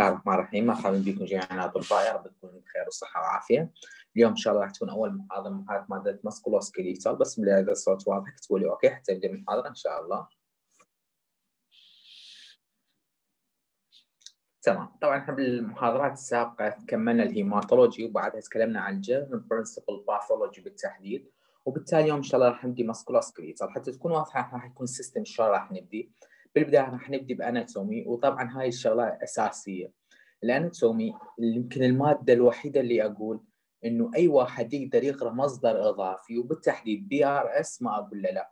الله الرحمن الرحيم مرحبا بكم جميعا أطباء. يا رب تكونوا بخير وصحه وعافيه. اليوم إن شاء الله راح تكون أول محاضرة محاضره مادة musculoskeletal بس بالله اذا الصوت واضح. اكتبوا لي okay حتى نبدا المحاضره إن شاء الله. تمام. طبعا إحنا بالمحاضرات السابقة كملنا ال hematology وبعدها تكلمنا عن ال general principle pathology بالتحديد. وبالتالي اليوم إن شاء الله راح نبدي musculoskeletal حتى تكون واضحة راح يكون ال system شلون راح نبدي. بالبداية راح نبدي ب anatomy وطبعا هاي الشغلة أساسية. ال anatomy يمكن المادة الوحيدة اللي أقول إنه أي واحد يقدر يقرأ مصدر إضافي وبالتحديد BRS ما أقول له لا.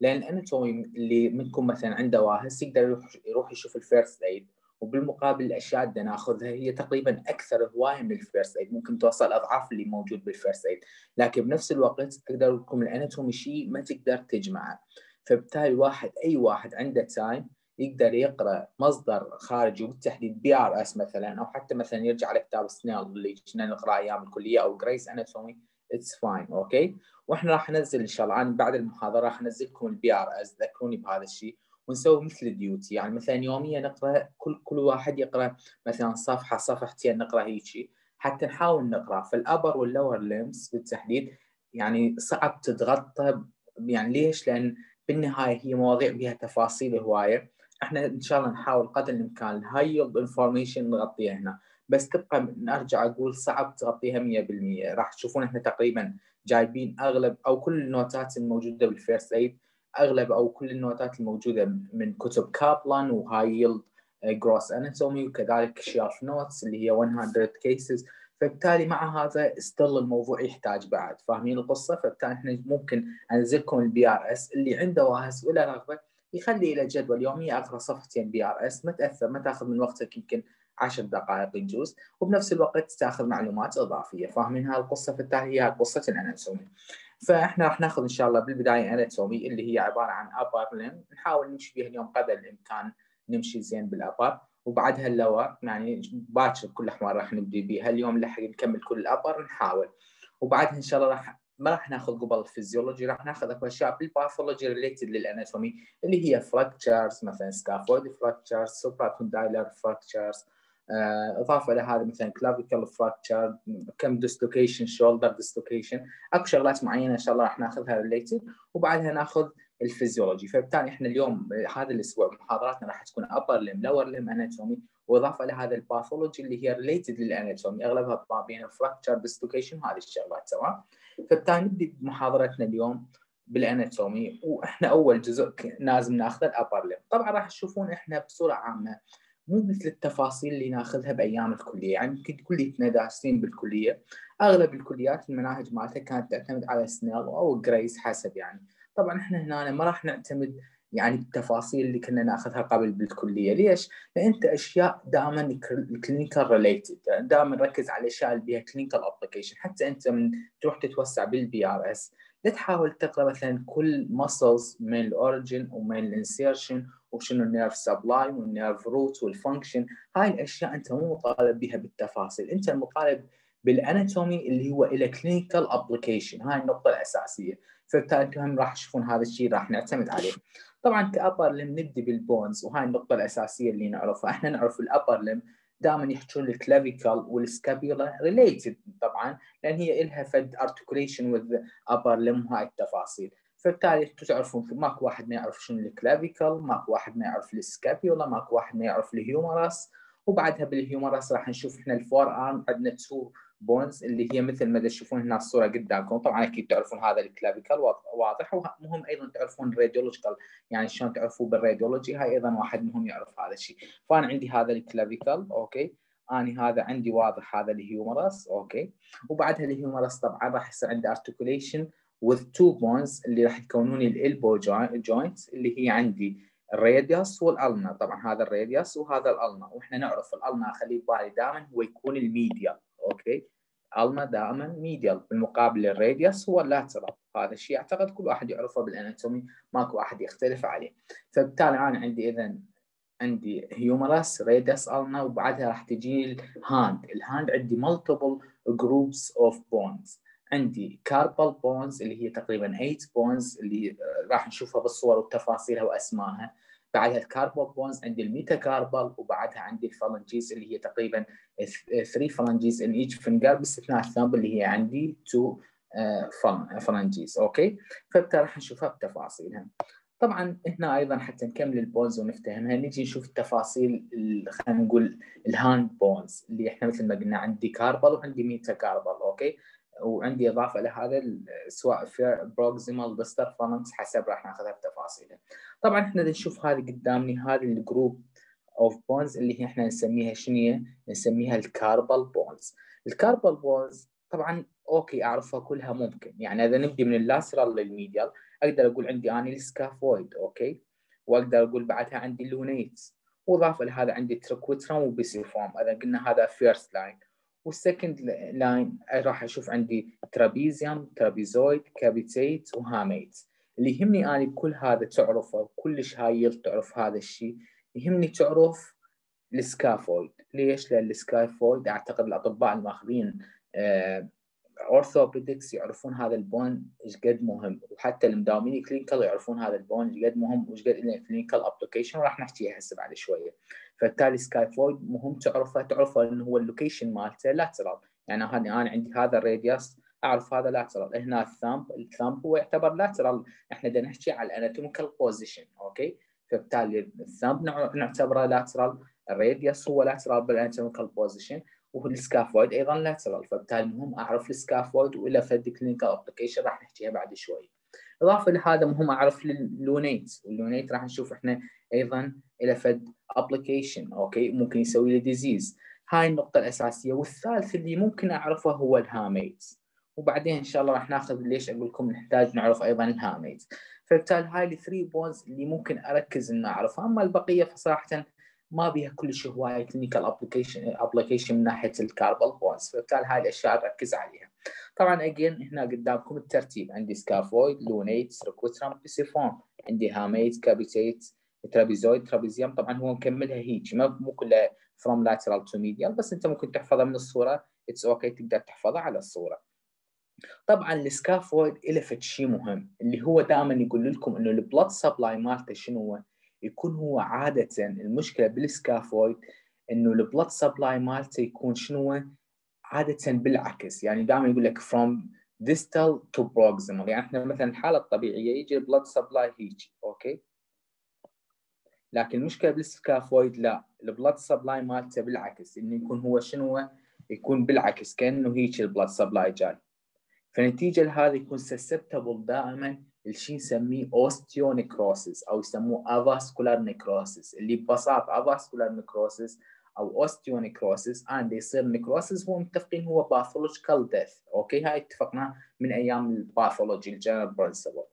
لأن ال anatomy اللي منكم مثلا عنده واهس يقدر يروح يشوف ال First Aid وبالمقابل الأشياء اللي ناخذها هي تقريبا أكثر هواية من ال First Aid ممكن توصل أضعاف اللي موجود بال First Aid لكن بنفس الوقت تقدر لكم ال anatomy شيء ما تقدر تجمعه. فبالتالي واحد أي واحد عنده time يقدر يقرأ مصدر خارجي وبالتحديد BRS مثلا أو حتى مثلا يرجع على كتاب Snell اللي كنا نقرا أيام الكلية أو Gray's Anatomy it's fine okay وإحنا راح ننزل إن شاء الله أنا بعد المحاضرة راح انزل لكم ال BRS ذكروني بهذا الشيء ونسوي مثل ال duty يعني مثلا يوميا نقرأ كل كل واحد يقرأ مثلا صفحة صفحتين نقرأ هيك حتى نحاول نقرأ فال upper وال lower limbs بالتحديد يعني صعب تتغطى يعني ليش؟ لأن بالنهاية هي مواضيع بها تفاصيل هوايه إحنا إن شاء الله نحاول قدر الإمكان ال high information نغطيها هنا. بس تبقى نرجع أقول صعب تغطيها 100% راح تشوفون إحنا تقريبا جايبين أغلب أو كل النوتات الموجودة بال First Aid أغلب أو كل النوتات الموجودة من كتب Kaplan و High Yield Gross Anatomy وكذلك shelf notes اللي هي 100 cases فبالتالي مع هذا still الموضوع يحتاج بعد. فاهمين القصة؟ فبالتالي إحنا ممكن أنزلكم ال BRS اللي عنده واهس ولا رغبة يخلي إلى جدول يومي أقرأ صفحتين BRS ما تأثر ما تأخذ من وقتك يمكن 10 دقائق يجوز وبنفس الوقت تأخذ معلومات إضافية. فاهمين هذه القصة؟ فبالتالي هي قصه ال anatomy فإحنا راح نأخذ إن شاء الله بالبداية anatomy اللي هي عبارة عن upper نحاول نمشي بها اليوم قدر الإمكان نمشي زين بال upper. وبعدها ال lower يعني باكر بكل الأحوال راح نبدي بها اليوم لحق نكمل كل ال upper نحاول. وبعدها إن شاء الله راح ما راح ناخذ قبل الفيزيولوجي راح ناخذ أكو أشياء بال pathology related لل anatomy اللي هي fractures مثلا scaphoid fractures supracondylar fractures إضافة إلى هذا مثلا clavicle fracture كم dislocation shoulder dislocation أكو شغلات معينة إن شاء الله راح ناخذها related وبعدها ناخذ الفيزيولوجي. فبالتالي إحنا اليوم هذا الأسبوع محاضراتنا راح تكون upper limb lower limb anatomy وإضافة لهذا ال pathology اللي هي related لل anatomy أغلبها ما بين fracture dislocation وهذه الشغلات تمام؟ فبالتالي نبدي بمحاضرتنا اليوم بال anatomy وإحنا أول جزء لازم ناخذه ال upper limb طبعا راح تشوفون إحنا بصورة عامة مو مثل التفاصيل اللي ناخذها بأيام الكلية. يعني يمكن كليتنا دارسين بالكلية. أغلب الكليات المناهج مالتها كانت تعتمد على Snell أو Gray's حسب يعني. طبعا إحنا هنا ما راح نعتمد يعني التفاصيل اللي كنا نأخذها قبل بالكلية، ليش؟ لأن أنت أشياء دائما clinical related، دائما نركز على الأشياء اللي بها clinical application، حتى أنت من تروح تتوسع بال BRS، لا تحاول تقرأ مثلا كل muscles من ال origin ومن ال insertion وشنو ال nerve supply وال nerve root وال function، هاي الأشياء أنت مو مطالب بها بالتفاصيل، أنت المطالب بال anatomy اللي هو إلى clinical application، هاي النقطة الأساسية، فبالتالي راح تشوفون هذا الشيء راح نعتمد عليه. طبعا ك upper limb نبدي بال bones وهاي النقطة الأساسية اللي نعرفها. إحنا نعرف ال upper limb دائما يحكون ال clavicle وال scapula related طبعا لأن هي لها فد articulation with upper limb وهاي التفاصيل. فبالتالي أنتم تعرفون ماكو واحد ما يعرف شنو ال clavicle ماكو واحد ما يعرف ال scapula ماكو واحد ما يعرف ال humerus. وبعدها بال humerus راح نشوف إحنا ال forearm عندنا two bones اللي هي مثل ما تشوفون هنا الصورة قدامكم. طبعا أكيد تعرفون هذا ال clavicle واضح. ومهم أيضا تعرفون ال radiological يعني شلون تعرفوا بال radiology هاي أيضا واحد مهم يعرف هذا الشيء. فأنا عندي هذا ال clavicle okay. أني هذا عندي واضح هذا ال humerus okay. وبعدها ال humerus طبعا راح يصير عندي articulation with two bones اللي راح يكونون ال elbow joint اللي هي عندي ال radius وال ulna طبعا هذا ال radius وهذا ال ulna وإحنا نعرف ال ulna خليه ببالي دائما هو يكون ال medial. أوكي. الما دائما medial بالمقابل ال radius هو ال lateral هذا الشيء أعتقد كل واحد يعرفه بال anatomy ماكو واحد يختلف عليه. فبالتالي أنا عندي اذا عندي humerus radius ulna وبعدها راح تجي ال hand ال hand عندي multiple groups of bones عندي carpal bones اللي هي تقريبا 8 bones اللي راح نشوفها بالصور وتفاصيلها وأسمائها. بعدها ال carpal bones عندي ال metacarpal وبعدها عندي ال phalanges اللي هي تقريبا 3 phalanges in each finger باستثناء ال thumb اللي هي عندي 2 phalanges okay؟ فبالتالي راح نشوفها بتفاصيلها. طبعا هنا أيضا حتى نكمل ال bones ونفتهمها نجي نشوف التفاصيل خلينا نقول ال hand bones اللي إحنا مثل ما قلنا عندي carpal وعندي meta okay؟ وعندي إضافة لهذا سواء في proximal distal phalanx حسب راح ناخذها بتفاصيلها. طبعا إحنا نشوف هذه قدامي هذه ال group of bones اللي هي إحنا نسميها شنو نسميها ال carpal bones ال carpal bones طبعا okay أعرفها كلها ممكن. يعني إذا نبدي من ال lateral لل medial أقدر أقول عندي اني ال scaphoid okay؟ وأقدر أقول بعدها عندي lunates وإضافة لهذا عندي triquetrum و pisiform. إذا قلنا هذا first line وال second line راح أشوف عندي trapezium trapezoid capitate و hamate اللي يهمني أني بكل هذا تعرفه كلش هايل تعرف هذا الشيء يهمني تعرف ال scaphoid ليش؟ لأن ال scaphoid أعتقد الأطباء الماخذين آه orthopedics يعرفون هذا ال bone إيش قد مهم وحتى المداومين clinical يعرفون هذا ال bone إيش قد مهم وإيش قد له clinical application وراح نحكيها هسه بعد شوية. فبالتالي scaphoid مهم تعرفه تعرفه إنه هو ال location مالته lateral يعني هذا أنا عندي هذا ال radius أعرف هذا lateral هنا ال thumb ال thumb هو يعتبر lateral إحنا بدنا نحكي على ال anatomical position okay؟ فبالتالي ال thumb نعتبره lateral ال radius هو lateral بال anatomical position وال scaphoid أيضا lateral فبالتالي مهم أعرف ال scaphoid وإلى فد clinical application راح نحكيها بعد شوي. إضافة لهذا مهم أعرف ال lunate وال lunate راح نشوف إحنا أيضا إلى فد application okay؟ ممكن يسوي لي disease هاي النقطة الأساسية. والثالث اللي ممكن أعرفه هو ال hamate وبعدين إن شاء الله راح ناخذ ليش أقول لكم نحتاج نعرف أيضا ال hamate فبالتالي هاي ال three bones اللي ممكن أركز ان أعرفها. أما البقية فصراحه ما بيها كلش هواية clinical application application من ناحية ال carpal bones فبالتالي هاي الأشياء نركز عليها. طبعا اجين هنا قدامكم الترتيب. عندي scaphoid lunate triquetrum pisiform عندي hamate capitate trapezoid trapezium طبعا هو مكملها هيك. ما مو كلها from lateral to medial بس أنت ممكن تحفظها من الصورة. it's okay okay. تقدر تحفظها على الصورة. طبعا ال scaphoid له شيء مهم اللي هو دائما يقول لكم إنه ال blood supply مالته شنو هو؟ يكون هو عادة المشكلة بال scaphoid إنه ال blood supply مالته يكون شنو عادة بالعكس. يعني دائما يقول لك from distal to proximal. يعني إحنا مثلا الحالة الطبيعية يجي ال blood supply هيك okay؟ لكن المشكلة بال scaphoid لا. ال blood supply مالته بالعكس. إنه يكون هو شنو يكون بالعكس. كأنه هيك ال blood supply جاي. فنتيجة لهذا يكون susceptible دائما الشيء نسميه osteonecrosis أو يسموه avascular necrosis اللي ببساطة avascular necrosis أو osteonecrosis and يصير necrosis هو متفقين هو pathological death okay؟ هاي اتفقنا من أيام ال pathology ال general principle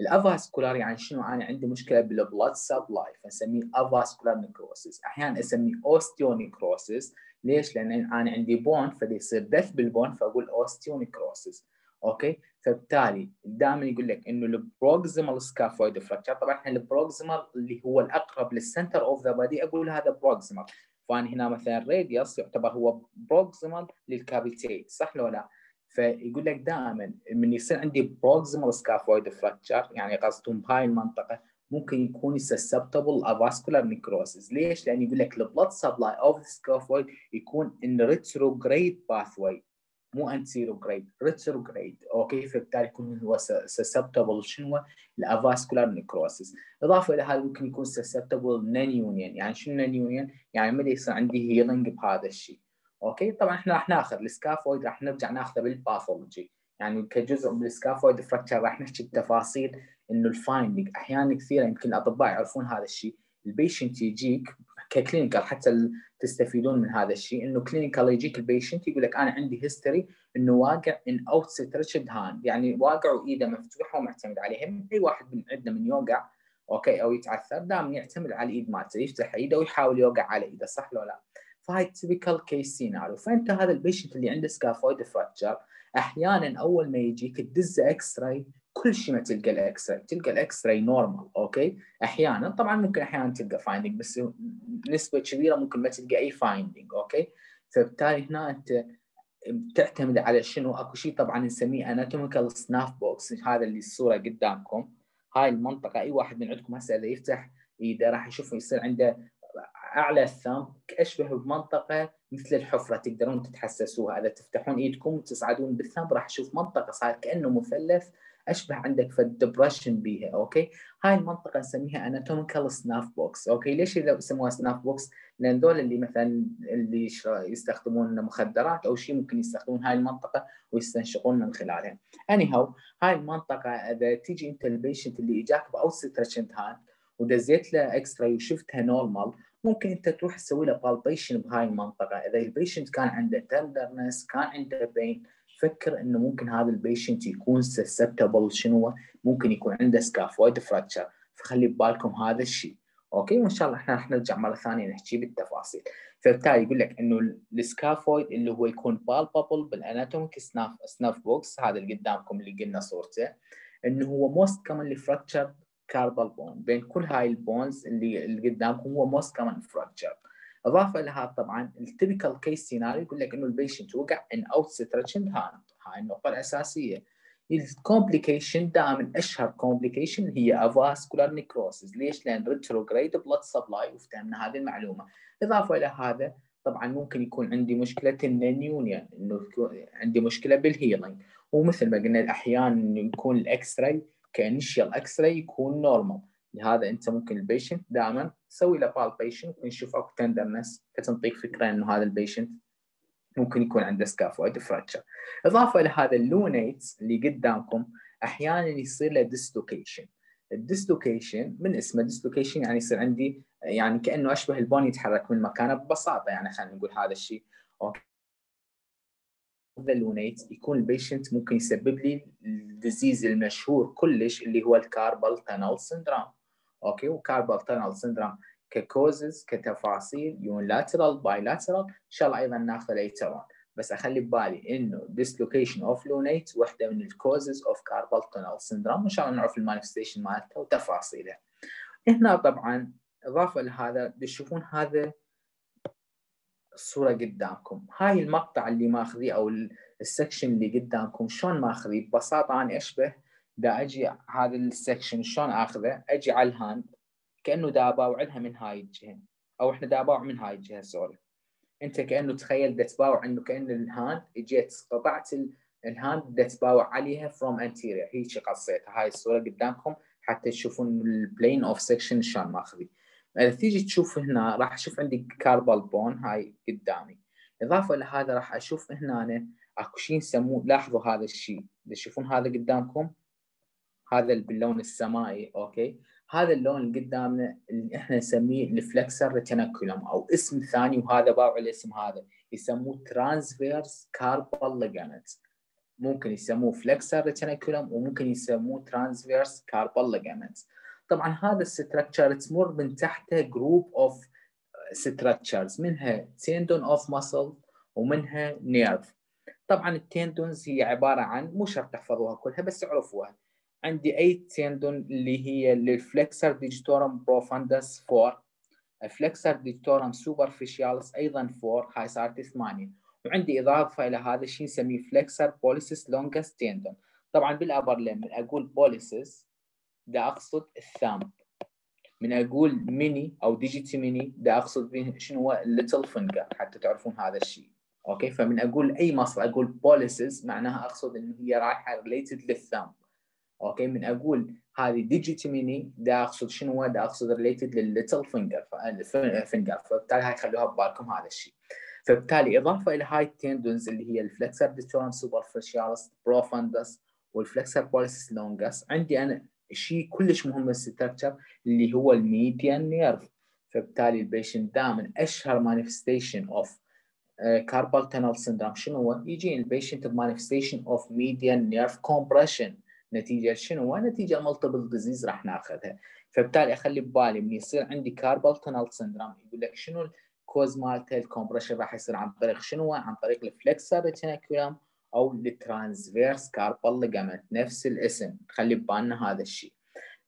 ال avascular يعني شنو؟ أنا عندي مشكلة بال blood supply فنسميه avascular necrosis أحيانا أسميه osteonecrosis ليش؟ لأن أنا عندي bone فدي يصير death بال bone فأقول osteonecrosis okay؟ فبالتالي دائما يقول لك إنه ال proximal scaphoid fracture طبعا إحنا ال proximal اللي هو الأقرب لل center of the body أقول هذا proximal. فأنا هنا مثلا radius يعتبر هو proximal لل capitate صح ولا لا؟ فيقول لك دائما من يصير عندي proximal scaphoid fracture يعني قصدهم بهاي المنطقة ممكن يكون susceptible avascular necrosis. ليش؟ لأن يقول لك ال blood supply of scaphoid يكون in retrograde pathway. مو anterograde retrograde okay فبالتالي يكون هو susceptible شنو ال avascular necrosis. إضافة إلى هذا ممكن يكون susceptible non-union يعني شنو non-union يعني متى يصير عندي healing بهذا الشيء. okay طبعا إحنا راح ناخذ ال scaphoid راح نرجع ناخذه بال pathology يعني كجزء من ال scaphoid fracture راح نحكي بتفاصيل إنه ال finding أحيانا كثيرة يمكن الأطباء يعرفون هذا الشيء. ال patient يجيك ك clinical حتى تستفيدون من هذا الشيء. إنه clinical يجيك ال patient يقول لك أنا عندي history إنه واقع on outstretched hand يعني واقع وإيده مفتوحة ومعتمد عليها. أي واحد من عندنا من يوقع okay أو يتعثر دائما يعتمد على الايد مالته يفتح إيده ويحاول يوقع على إيده صح ولا لا؟ فهاي typical case scenario فأنت هذا ال patient اللي عنده scaphoid fracture أحيانا أول ما يجيك تدز x-ray كل شيء ما تلقى ال x-ray تلقى ال x-ray normal okay أحيانا طبعا ممكن أحيانا تلقى finding بس نسبة كبيرة ممكن ما تلقى أي finding okay فبالتالي هنا أنت بتعتمد على شنو؟ أكو شيء طبعا نسميه anatomical snuff box هذا اللي الصورة قدامكم. هاي المنطقة أي واحد من عندكم هسه إذا يفتح ايده راح يشوف يصير عنده أعلى ال thumb أشبه بمنطقة مثل الحفرة تقدرون تتحسسوها. إذا تفتحون إيدكم وتصعدون بال thumb راح تشوف منطقة صار كأنه مثلث أشبه عندك في ال depression بيها okay؟ هاي المنطقة نسميها anatomical snuff box okay؟ ليش يسموها snuff box لأن دول اللي مثلا اللي يستخدمون مخدرات أو شيء ممكن يستخدمون هاي المنطقة ويستنشقون من خلالها. anyhow هاي المنطقة إذا تيجي أنت ال patient اللي إجاك ب outstretched hand ودزيت له x-ray وشفتها normal ممكن أنت تروح تسوي له palpation بهاي المنطقة. إذا ال patient كان عنده tenderness كان عنده pain فكر إنه ممكن هذا ال patient يكون susceptible شنو ممكن يكون عنده scaphoid fracture فخلي ببالكم هذا الشيء. okay؟ وإن شاء الله إحنا راح نرجع مرة ثانية نحكي بالتفاصيل. فبالتالي يقول لك إنه ال scaphoid اللي هو يكون palpable بال anatomic snuff snuff box هذا اللي قدامكم اللي قلنا صورته إنه هو most commonly fractured carpal bone بين كل هاي ال bones اللي اللي قدامكم هو most common fracture إضافة لها طبعا ال typical case scenario يقول لك إنه ال patient وقع on outstretched hand هاي النقطة الأساسية. ال complication دائما أشهر complication هي avascular necrosis ليش؟ لأن retrograde blood supply وافتهمنا هذه المعلومة. إضافة إلى هذا طبعا ممكن يكون عندي مشكلة ال non-union إنه عندي مشكلة بال healing ومثل ما قلنا أحيانا يكون ال x-ray ك initial x-ray يكون normal لهذا انت ممكن ال patient دائما تسوي له palpation ونشوف اكو tenderness فتنطيك فكرة إنه هذا ال patient ممكن يكون عنده scaphoid fracture إضافة إلى هذا ال lunate اللي قدامكم أحيانا يصير له dislocation ال dislocation من اسمه؟ dislocation يعني يصير عندي يعني كأنه أشبه ال bone يتحرك من مكانه ببساطة يعني خلينا نقول هذا الشيء. okay. ال lunate يكون ال patient ممكن يسبب لي ال disease المشهور كلش اللي هو ال carpal tunnel syndrome okay و carpal tunnel syndrome ك causes كتفاصيل unilateral bilateral ان شاء الله أيضا ناخذ later بس اخلي ببالي انه dislocation of lunate واحدة من ال causes of carpal tunnel syndrome وان شاء الله نعرف ال manifestation مالتها وتفاصيلها هنا طبعا اضافه لهذا تشوفون هذا الصورة قدامكم هاي المقطع اللي ماخذيه أو ال section اللي قدامكم شلون ماخذيه ببساطه أنا اشبه دا أجي هذا ال section شلون آخذه؟ أجي على ال hand كأنه دا اباوعها من هاي الجهة. أو إحنا دا اباوع من هاي الجهة sorry. أنت كأنه تخيل دا تباوع انه كان ال hand. إجيت قطعت ال hand دا تباوع عليها from anterior هيك قصيتها. هاي الصورة قدامكم. حتى تشوفون ال plane of section شلون ماخذيه إذا تيجي تشوف هنا راح أشوف عندي carpal bone هاي قدامي. إضافة لهذا راح أشوف هنا أكو شيء يسموه لاحظوا هذا الشيء تشوفون هذا قدامكم هذا باللون السمائي okay؟ هذا اللون اللي قدامنا اللي إحنا نسميه ال flexor retinaculum أو اسم ثاني وهذا باوع الاسم هذا يسموه transverse carpal ligament ممكن يسموه flexor retinaculum وممكن يسموه transverse carpal ligament طبعا هذا ال structure تمر من تحته group of structures منها tendon of muscle ومنها nerve طبعا ال tendons هي عبارة عن مو شرط تحفظوها كلها بس اعرفوها. عندي eight tendon اللي هي لل flexor digitorum profundus 4 ال flexor digitorum superficialis أيضا 4 هاي صارت 8 وعندي إضافة إلى هذا الشيء نسميه flexor pollicis longus tendon طبعا بال upper limb من أقول pollicis ده أقصد ال thumb من أقول minimi أو digiti minimi ده أقصد به شنو هو ال little finger حتى تعرفون هذا الشيء. okay؟ فمن أقول أي muscle أقول pollicis معناها أقصد إنه هي رايحة related لل thumb okay؟ من أقول هذه digiti minimi ده أقصد شنو؟ ده أقصد ريليتد للليتل فينجر فينجر فبالتالي هاي خلوها ببالكم هذا الشيء فبالتالي إضافة إلى هاي ال tendons اللي هي ال flexor digitorum superficialis profundus وال flexor pollicis longus. عندي أنا شيء كلش مهم بال structure اللي هو ال median nerve. فبالتالي ال patient دائما أشهر manifestation of carpal tunnel syndrome شنو هو؟ يجي ال patient ب manifestation of median nerve compression نتيجة. شنو؟ نتيجة multiple disease راح ناخذها. فبالتالي أخلي ببالي من يصير عندي carpal tunnel syndrome يقول لك شنو ال cause مالته؟ ال compression راح يصير عن طريق شنو؟ عن طريق ال flexor retinaculum أو ال transverse carpal ligament نفس الاسم. خلي ببالنا هذا الشيء.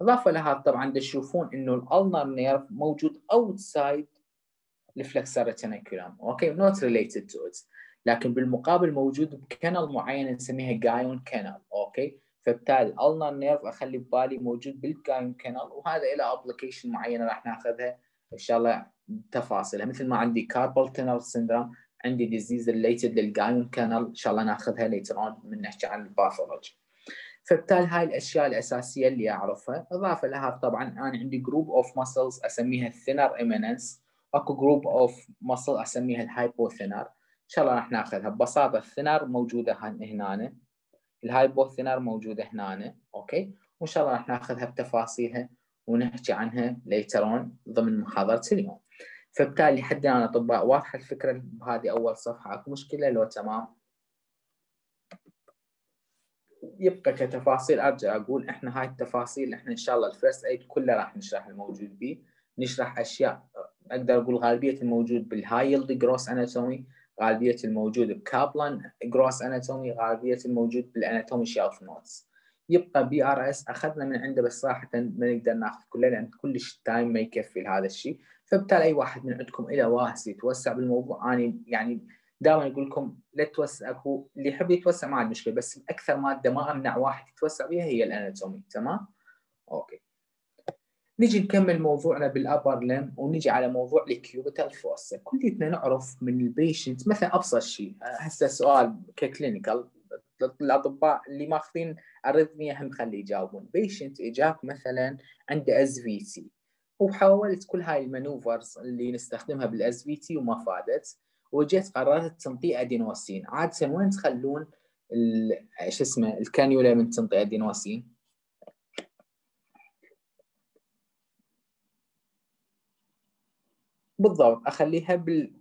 إضافة لهذا طبعا تشوفون إنه ال ulnar nerve موجود outside ال flexor retinaculum okay not related to it لكن بالمقابل موجود ب canal معين نسميها Guyon canal okay فبالتالي ال ulnar nerve أخلي ببالي موجود بال Guyon canal وهذا له application معينة راح ناخذها إن شاء الله تفاصيلها مثل ما عندي carpal tunnel syndrome عندي disease related لل Guyon canal إن شاء الله ناخذها later on من نحكي عن ال pathology فبالتالي هاي الأشياء الأساسية اللي أعرفها. إضافة لها طبعا أنا عندي group of muscles أسميها ال thenar eminence أكو group of muscle أسميها ال hypothenar إن شاء الله راح ناخذها. ببساطة ال thenar موجودة هنا. ال hypothenar موجوده هنا okay؟ وإن شاء الله راح ناخذها بتفاصيلها ونحكي عنها later on ضمن محاضرة اليوم. فبالتالي حد الان أطباء واضحة الفكرة بهذه أول صفحة أكو مشكلة؟ لو تمام. يبقى كتفاصيل أرجع أقول إحنا هاي التفاصيل إحنا إن شاء الله ال First Aid كله راح نشرح الموجود به نشرح أشياء أقدر أقول غالبية الموجود بال High Yield Gross Anatomy غالبية الموجود ب Kaplan Gross Anatomy غالبية الموجود بال Anatomy Shelf Notes. يبقى BRS أخذنا من عنده بس صراحة ما نقدر ناخذ كله لأن كلش time ما يكفي لهذا الشيء. فبالتالي أي واحد من عندكم إله واهس يتوسع بالموضوع أنا يعني دائما أقول لكم لا توسع اكو اللي يحب يتوسع ما عنده مشكلة بس أكثر مادة ما أمنع واحد يتوسع بها هي ال anatomy تمام؟ okay. نجي نكمل موضوعنا بال upper limb ونجي على موضوع ال cubital fossa كلنا نعرف من ال patient مثلا أبسط شيء هسه سؤال ك clinical الأطباء اللي ماخذين arrhythmia هم خلي يجاوبون. patient إجاك مثلا عنده SVT وحاولت كل هاي ال maneuvers اللي نستخدمها بال SVT وما فادت وجيت قررت تنطي أدينوسين. عادة وين تخلون شو اسمه الكانيولا من تنطي أدينوسين؟ بالضبط أخليها بال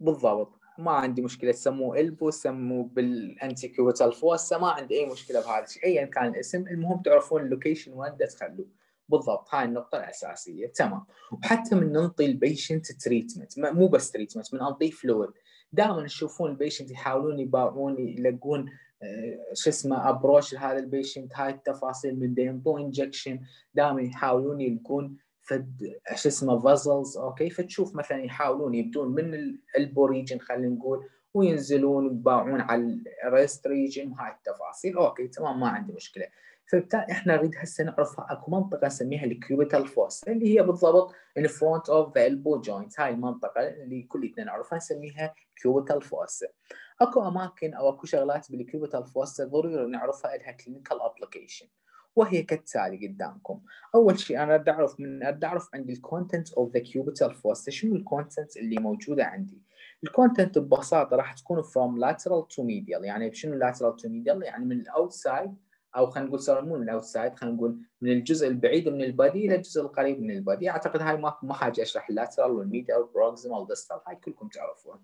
بالضبط. ما عندي مشكلة سموه elbow سموه بال antecubital fossa ما عندي أي مشكلة بهذا الشيء ايا كان الاسم. المهم تعرفون ال location وين تخلوه. بالضبط هاي النقطة الأساسية. تمام. وحتى من ننطي ال patient treatment مو بس treatment من نعطيه fluid دائما تشوفون ال patient يحاولون يباعون يلقون آه، شو اسمه approach لهذا ال patient هاي التفاصيل من ينطوه injection دائما يحاولون يلقون فد شو اسمه vessels okay؟ فتشوف مثلا يحاولون يبدون من ال elbow region خلينا نقول وينزلون يباعون على ال wrist region وهاي التفاصيل. okay تمام ما عندي مشكلة. فبالتالي إحنا نريد هسه نعرف أكو منطقة نسميها ال cubital fossa اللي هي بالضبط in front of the elbow joint هاي المنطقة اللي كلنا نعرفها نسميها cubital fossa أكو أماكن أو أكو شغلات بال cubital fossa ضروري نعرفها لها clinical application وهي كالتالي قدامكم. أول شيء أنا بدي أعرف من بدي أعرف عندي ال content of the cubital fossa شنو ال content اللي موجودة عندي؟ ال content ببساطة راح تكون from lateral to medial. يعني شنو lateral to medial يعني من ال outside أو خلينا نقول صار مو من ال outside خلينا نقول من الجزء البعيد من ال body إلى الجزء القريب من ال body. أعتقد هاي ما ما حاجة أشرح ال lateral وال medial وال proximal distal هاي كلكم تعرفون.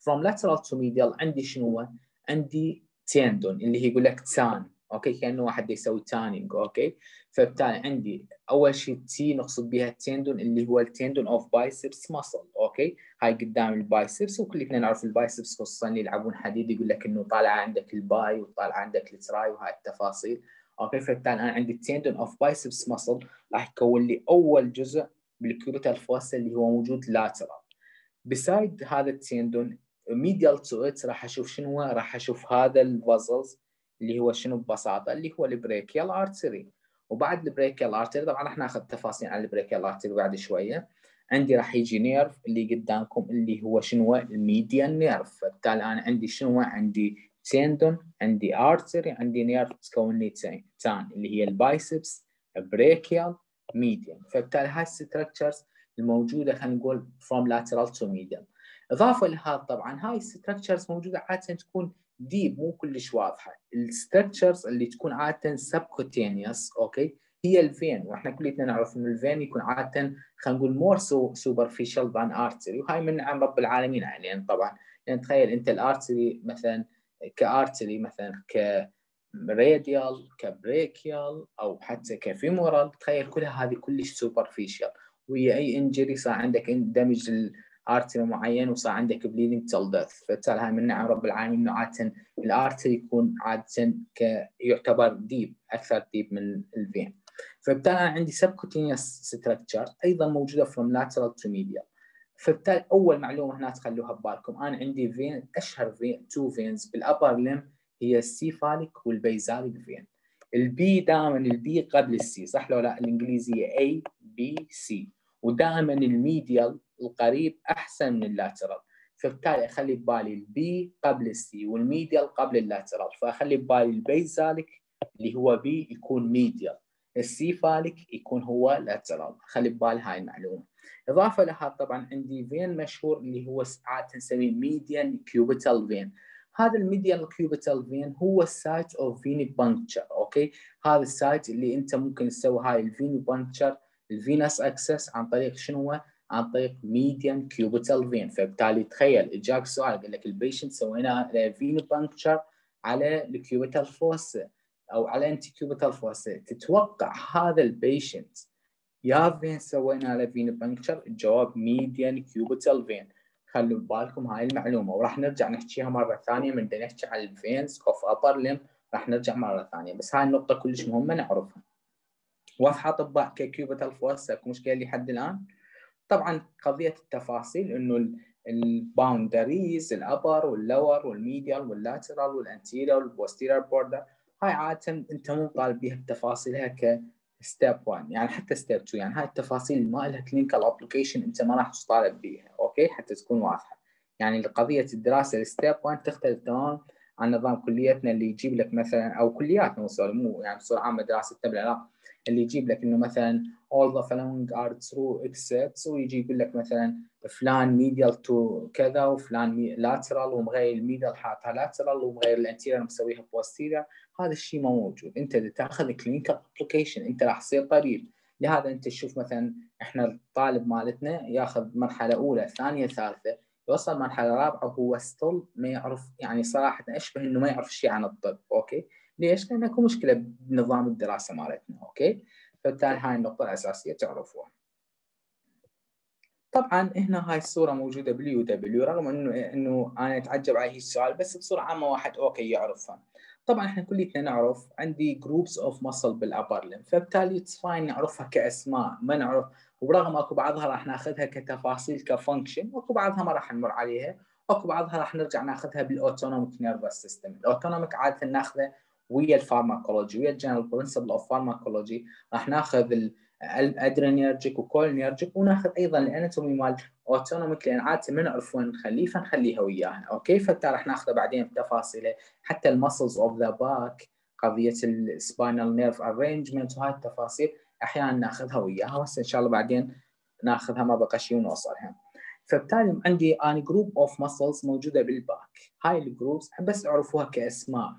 from lateral to medial عندي شنو؟ عندي tendon اللي هي يقول لك TAN okay؟ كأنه واحد يسوي tanning okay؟ فبالتالي عندي أول شيء T نقصد بها ال tendon اللي هو ال tendon of biceps muscle okay؟ هاي قدام ال biceps وكلنا نعرف ال biceps خصوصا اللي يلعبون حديد يقول لك إنه طالعه عندك ال bi وطالعه عندك ال tri وهاي التفاصيل okay؟ فبالتالي أنا عندي ال tendon of biceps muscle راح يكون لي أول جزء بال cubital fossa اللي هو موجود lateral ب side هذا ال tendon medial to راح أشوف شنو راح أشوف هذا ال vessels اللي هو شنو ببساطة اللي هو ال brachial artery وبعد ال brachial artery طبعا راح ناخذ تفاصيل عن ال brachial artery بعد شوية. عندي راح يجي nerve اللي قدامكم اللي هو شنو ال median nerve فبالتالي أنا عندي شنو عندي tendon عندي artery عندي nerve تكون لي TAN اللي هي ال biceps brachial median فبالتالي هاي ال structures الموجودة خلينا نقول from lateral to medial إضافة لهذا طبعا هاي ال structures موجودة عادة تكون deep مو كلش واضحة. ال structures اللي تكون عاده subcutaneous okay؟ هي ال vein وإحنا كلنا نعرف إنه ال vein يكون عاده خلينا نقول more superficial than artery وهاي من نعم رب العالمين علينا طبعا. يعني تخيل أنت ال artery مثلا ك artery مثلا ك radial ك brachial أو حتى ك femoral تخيل كلها هذه كلش superficial وهي أي injury صار عندك damage artery معين وصار عندك bleeding till death فبالتالي هاي من نعم رب العالمين إنه عادة ال artery يكون عادة يعتبر deep أكثر deep من ال vein فبالتالي أنا عندي subcutaneous structure أيضا موجودة from lateral to medial فبالتالي أول معلومة هنا تخلوها ببالكم. أنا عندي vein أشهر vein two veins بال upper limb هي السيفاليك والبيزاليك فين البي دائما البي قبل السي صح لو لا؟ الإنجليزية A B C. ودائما ال medial القريب أحسن من ال lateral. فبالتالي أخلي ببالي البي قبل السي والميديال قبل اللاترال. فأخلي ببالي ال basilic اللي هو B يكون medial ال cephalic يكون هو lateral خلي ببالي هاي المعلومة. إضافة لها طبعا عندي vein مشهور اللي هو عاده نسميه median cubital vein هذا ال median cubital vein هو ال site of venipuncture okay؟ هذا ال site اللي أنت ممكن تسوي هاي ال venipuncture ال venous access عن طريق شنو عن طريق median cubital vein فبالتالي تخيل اجاك سؤال قال لك ال patient سوينا venipuncture على ال cubital fossa أو على antecubital fossa تتوقع هذا ال patient يا vein سوينا له venipuncture الجواب median cubital vein خلوا ببالكم هاي المعلومة. وراح نرجع نحكيها مرة ثانية من نحكي عن ال veins of upper limb راح نرجع مرة ثانية. بس هاي النقطة كلش مهمة نعرفها. واضحة اطباء cubital fossa أكو مشكلة لحد الآن. طبعا قضية التفاصيل إنه الباوندريز الأبر واللور والميديال واللاترال والانتيريال والبوستيريال بوردر هاي عادة أنت مو طالب بيها بتفاصيلها ك step 1 يعني حتى step 2 يعني هاي التفاصيل ما لها clinical application أنت ما راح تطالب بيها okay؟ حتى تكون واضحة. يعني قضية الدراسة ال step 1 تختلف تماما عن نظام كليتنا اللي يجيب لك مثلا أو كلياتنا مو يعني بصورة عامة دراستنا بالعراق اللي يجيب لك إنه مثلا all the following are true except ويجي يقول لك مثلا فلان medial to كذا وفلان lateral ومغير ال medial حاطها lateral ومغير ال anterior مسويها posterior. هذا الشيء ما موجود. أنت إذا تأخذ clinical application أنت راح تصير قريب. لهذا أنت تشوف مثلا إحنا الطالب مالتنا يأخذ مرحلة أولى ثانية ثالثة يوصل مرحلة رابعة وهو still ما يعرف يعني صراحة أشبه إنه ما يعرف شيء عن الطب. okay؟ ليش؟ لأن أكو مشكلة بنظام الدراسة مالتنا okay؟ فبالتالي هاي النقطة الأساسية تعرفوها. طبعا هنا هاي الصورة موجودة بال UW رغم انه إنه أنا أتعجب على هي السؤال بس بصورة عامة واحد okay يعرفها. طبعا إحنا كلنا نعرف عندي groups of muscle بال upper limb فبالتالي it's fine نعرفها كأسماء ما نعرف وبرغم أكو بعضها راح ناخذها كتفاصيل ك function واكو بعضها ما راح نمر عليها واكو بعضها راح نرجع ناخذها بال autonomic nervous system ال autonomic عادة ناخذه ويا ال pharmacology ويا ال general principle of pharmacology راح ناخذ ال adrenergic و cholinergic وناخذ أيضا ال anatomy مال autonomic لأن عادة ما نعرف وين نخليه فنخليها وياها okay؟ فبالتالي راح ناخذه بعدين بتفاصيله. حتى ال muscles of the back قضية ال spinal nerve arrangement وهاي التفاصيل أحيانا ناخذها وياها بس إن شاء الله بعدين ناخذها ما بقى شيء ونوصلها. فبالتالي عندي many group of muscles موجودة بال back هاي ال groups بس اعرفوها كأسماء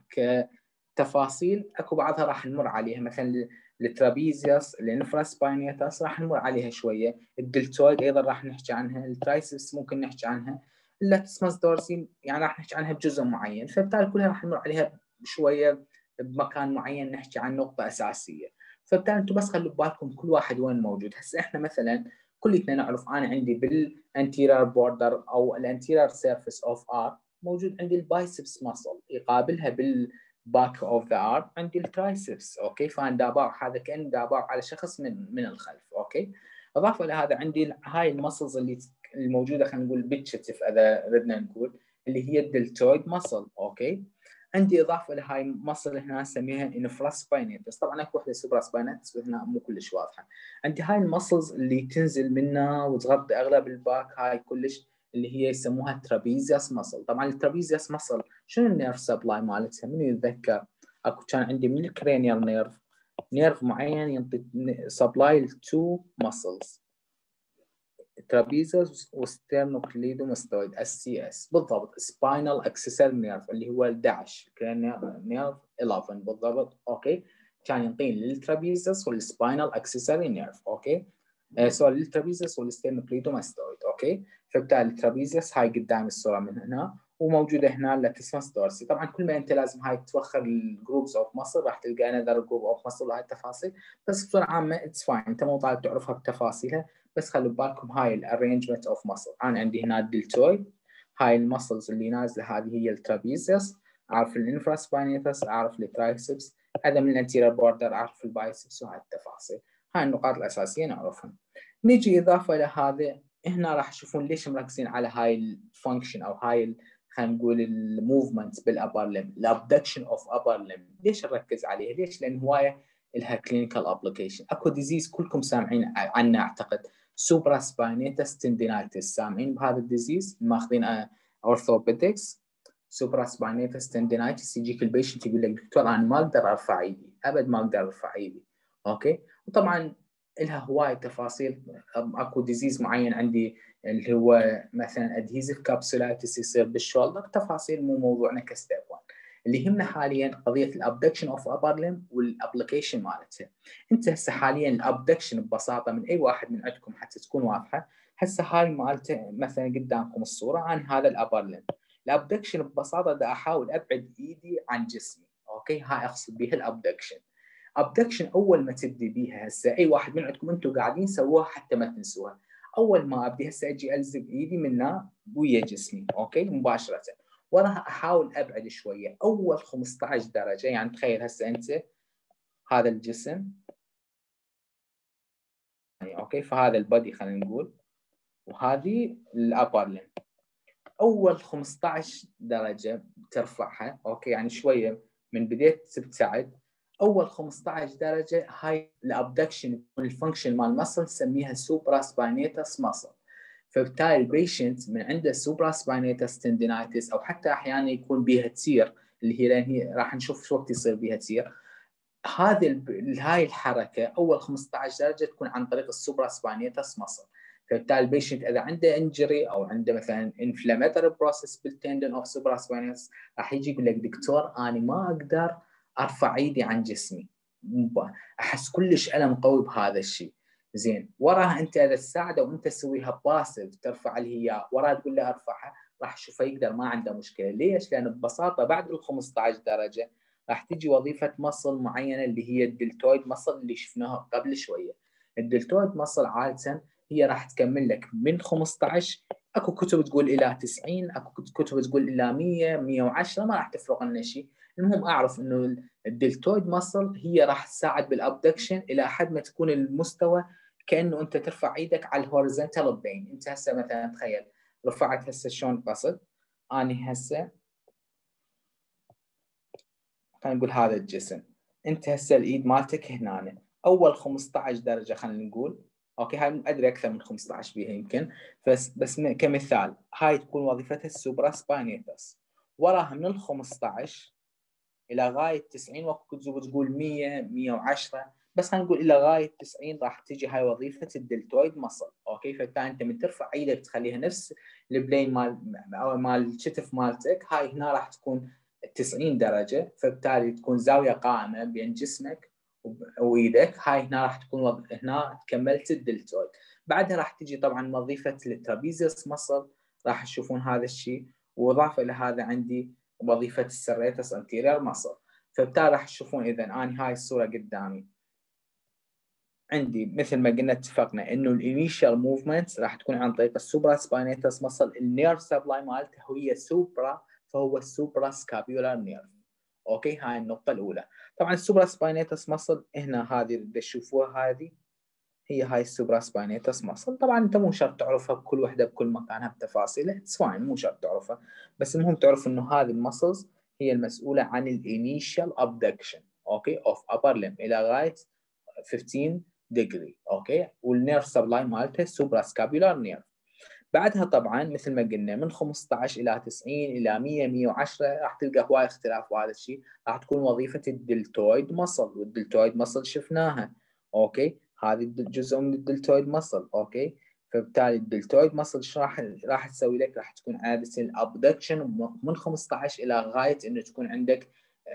كتفاصيل أكو بعضها راح نمر عليها مثلا ال trapezius ال infraspinatus راح نمر عليها شوية ال deltoid أيضا راح نحكي عنها ال triceps ممكن نحكي عنها ال latissimus dorsi يعني راح نحكي عنها بجزء معين فبالتالي كلها راح نمر عليها شوية بمكان معين نحكي عن نقطة أساسية. فبالتالي أنتم بس خلوا ببالكم كل واحد وين موجود. هسه إحنا مثلا كلنا نعرف أنا عندي بال anterior border أو ال anterior surface of arm موجود عندي ال biceps muscle يقابلها بال back of the arm عندي ال triceps okay فانا داباوع هذا كأن داباوع على شخص من من الخلف okay أضافة لهذا عندي هاي ال muscles اللي الموجودة خلينا نقول بالچتف اذا ردنا نقول اللي هي ال deltoid muscle okay عندي إضافة لهاي muscle هنا نسميها infraspinatus طبعا أكو وحدة supraspinatus هنا مو كلش واضحة. عندي هاي ال muscles اللي تنزل منها وتغطي أغلب ال back هاي كلش اللي هي يسموها trapezius muscle طبعا ال trapezius muscle شنو ال nerve supply مالتها؟ من يتذكر؟ اكو كان عندي من ال cranial nerve. nerve معين ينطي supply ل two muscles trapezius و sternocleidomastoid SCS بالضبط. spinal accessory nerve اللي هو ال 11 cranial nerve 11 بالضبط. أوكي. كان ينطيني للترابيزيوس والسباينال اكسسوري نيرف أوكي. سوري للترابيزيوس والستيرنوكليدوماستويد أوكي. فبالتالي الترابيزيوس هاي قدام الصورة من هنا. وموجودة هنا ال latissimus dorsi طبعا كل ما أنت لازم هاي توخر ال groups of muscles راح تلقى another group of muscles وهاي التفاصيل. بس بصورة عامة it's fine أنت مو طالب تعرفها بتفاصيلها. بس خلوا ببالكم هاي ال arrangement of muscles أنا عندي هنا ال deltoid هاي ال muscles اللي نازلة هذه هي ال trapezius أعرف ال infraspinatus أعرف ال triceps هذا من ال anterior border أعرف ال biceps وهاي التفاصيل. هاي النقاط الأساسية نعرفها نيجي إضافة إلى هذا. هنا راح تشوفون ليش مركزين على هاي ال function أو هاي خلينا نقول ال movement بال upper limb ال abduction of upper limb ليش نركز عليها؟ ليش؟ لأن هواية لها clinical application أكو disease كلكم سامعين عنه أعتقد. supraspinatus tendinitis سامعين بهذا ال disease ماخذين orthopedics supraspinatus tendinitis يجيك ال patient يقول لك دكتور أنا ما أقدر أرفع إيدي. أبد ما أقدر أرفع إيدي. okay؟ وطبعا لها هواي تفاصيل. أكو disease معين عندي اللي هو مثلا adhesive capsulitis يصير بال shoulder تفاصيل مو موضوعنا ك step 1 اللي يهمنا حاليا قضية ال abduction of upper limb وال application مالتها. انت هسه حاليا ال abduction ببساطة من أي واحد من عندكم حتى تكون واضحة هسه هاي مالته مثلا قدامكم الصورة عن هذا ال upper limb ال abduction ببساطة دا أحاول أبعد إيدي عن جسمي okay؟ هاي أقصد بها ال abduction abduction أول ما تبدي بيها هسه أي واحد من عندكم أنتم قاعدين سووها حتى ما تنسوها. أول ما أبدي هسه أجي الزق إيدي من ويا جسمي okay؟ مباشرة. وراها أحاول أبعد شوية. أول 15 درجة يعني تخيل هسه أنت هذا الجسم. يعني okay؟ فهذا ال body خلينا نقول. وهذه ال upper limb أول 15 درجة ترفعها okay؟ يعني شوية من بديت تبتعد أول 15 درجة هاي ال abduction ال function مال ال muscle نسميها supraspinatus muscle فبالتالي ال patient من عنده supraspinatus tendinitis أو حتى أحيانا يكون بيها tear اللي هي لأن هي راح نشوف شو وقت يصير بيها tear. هذه هاي الحركة أول 15 درجة تكون عن طريق ال supraspinatus muscle فبالتالي ال patient إذا عنده injury أو عنده مثلا inflammatory process بال tendon of supraspinatus راح يجي يقول لك دكتور أنا ما أقدر أرفع ايدي عن جسمي. أحس كلش ألم قوي بهذا الشيء. زين. وراها أنت إذا تساعده وأنت تسويها passive ترفع له اياه وراها تقول له أرفعها راح تشوفه يقدر ما عنده مشكلة. ليش؟ لأن ببساطة بعد ال 15 درجة راح تجي وظيفة muscle معينة اللي هي ال deltoid muscle اللي شفناها قبل شوية. ال deltoid muscle عادة هي راح تكمل لك من 15 أكو كتب تقول إلى 90 أكو كتب تقول إلى 100 110 ما راح تفرق لنا شيء. المهم أعرف إنه ال deltoid muscle هي راح تساعد بال abduction إلى حد ما تكون المستوى كأنه أنت ترفع إيدك على ال horizontal plane أنت هسه مثلا تخيل رفعت هسه شلون قصد؟ أني هسه خلينا نقول هذا الجسم. أنت هسه الإيد مالتك هنا أول 15 درجة خلينا نقول. okay هاي أدري أكثر من 15 بيها يمكن. بس بس كمثال هاي تكون وظيفتها ال supraspinatus وراها من ال 15 إلى غاية 90 وأكو كتب تقول 100 110 بس خلينا نقول إلى غاية 90 راح تجي هاي وظيفة ال deltoid muscle okay؟ فبالتالي أنت من ترفع إيدك تخليها نفس ال plane مال أو مال الكتف مالتك. هاي هنا راح تكون 90 درجة. فبالتالي تكون زاوية قائمة بين جسمك وإيدك. هاي هنا راح تكون هنا كملت ال deltoid. بعدها راح تجي طبعا وظيفة ال trapezius muscle راح تشوفون هذا الشيء. وإضافة إلى هذا عندي وظيفة ال serratus anterior muscle فبالتالي راح تشوفون إذا اني هاي الصورة قدامي. عندي مثل ما قلنا اتفقنا إنه ال initial movement راح تكون عن طريق ال supraspinatus muscle ال nerve supply مالته هي supra فهو ال suprascapular nerve okay؟ هاي النقطة الأولى. طبعا ال supraspinatus muscle هنا هذه اللي تشوفوها هذه. هي هاي ال supraspinatus muscle طبعا أنت مو شرط تعرفها بكل وحدة بكل مكانها بتفاصيلها. it's مو شرط تعرفها. بس المهم تعرف إنه هذه ال muscles هي المسؤولة عن ال initial abduction okay؟ of upper limb إلى غايه 15 degree okay؟ وال nerve supply مالته suprascapular nerve بعدها طبعا مثل ما قلنا من 15 إلى 90 إلى 100 110 راح تلقى هواي اختلاف وهذا الشيء. راح تكون وظيفة ال deltoid muscle وال deltoid muscle شفناها okay؟ هذه جزء من ال deltoid muscle okay؟ فبالتالي ال deltoid muscle إيش راح راح تسوي لك؟ راح تكون عادة ال abduction من 15 إلى غاية إنه تكون عندك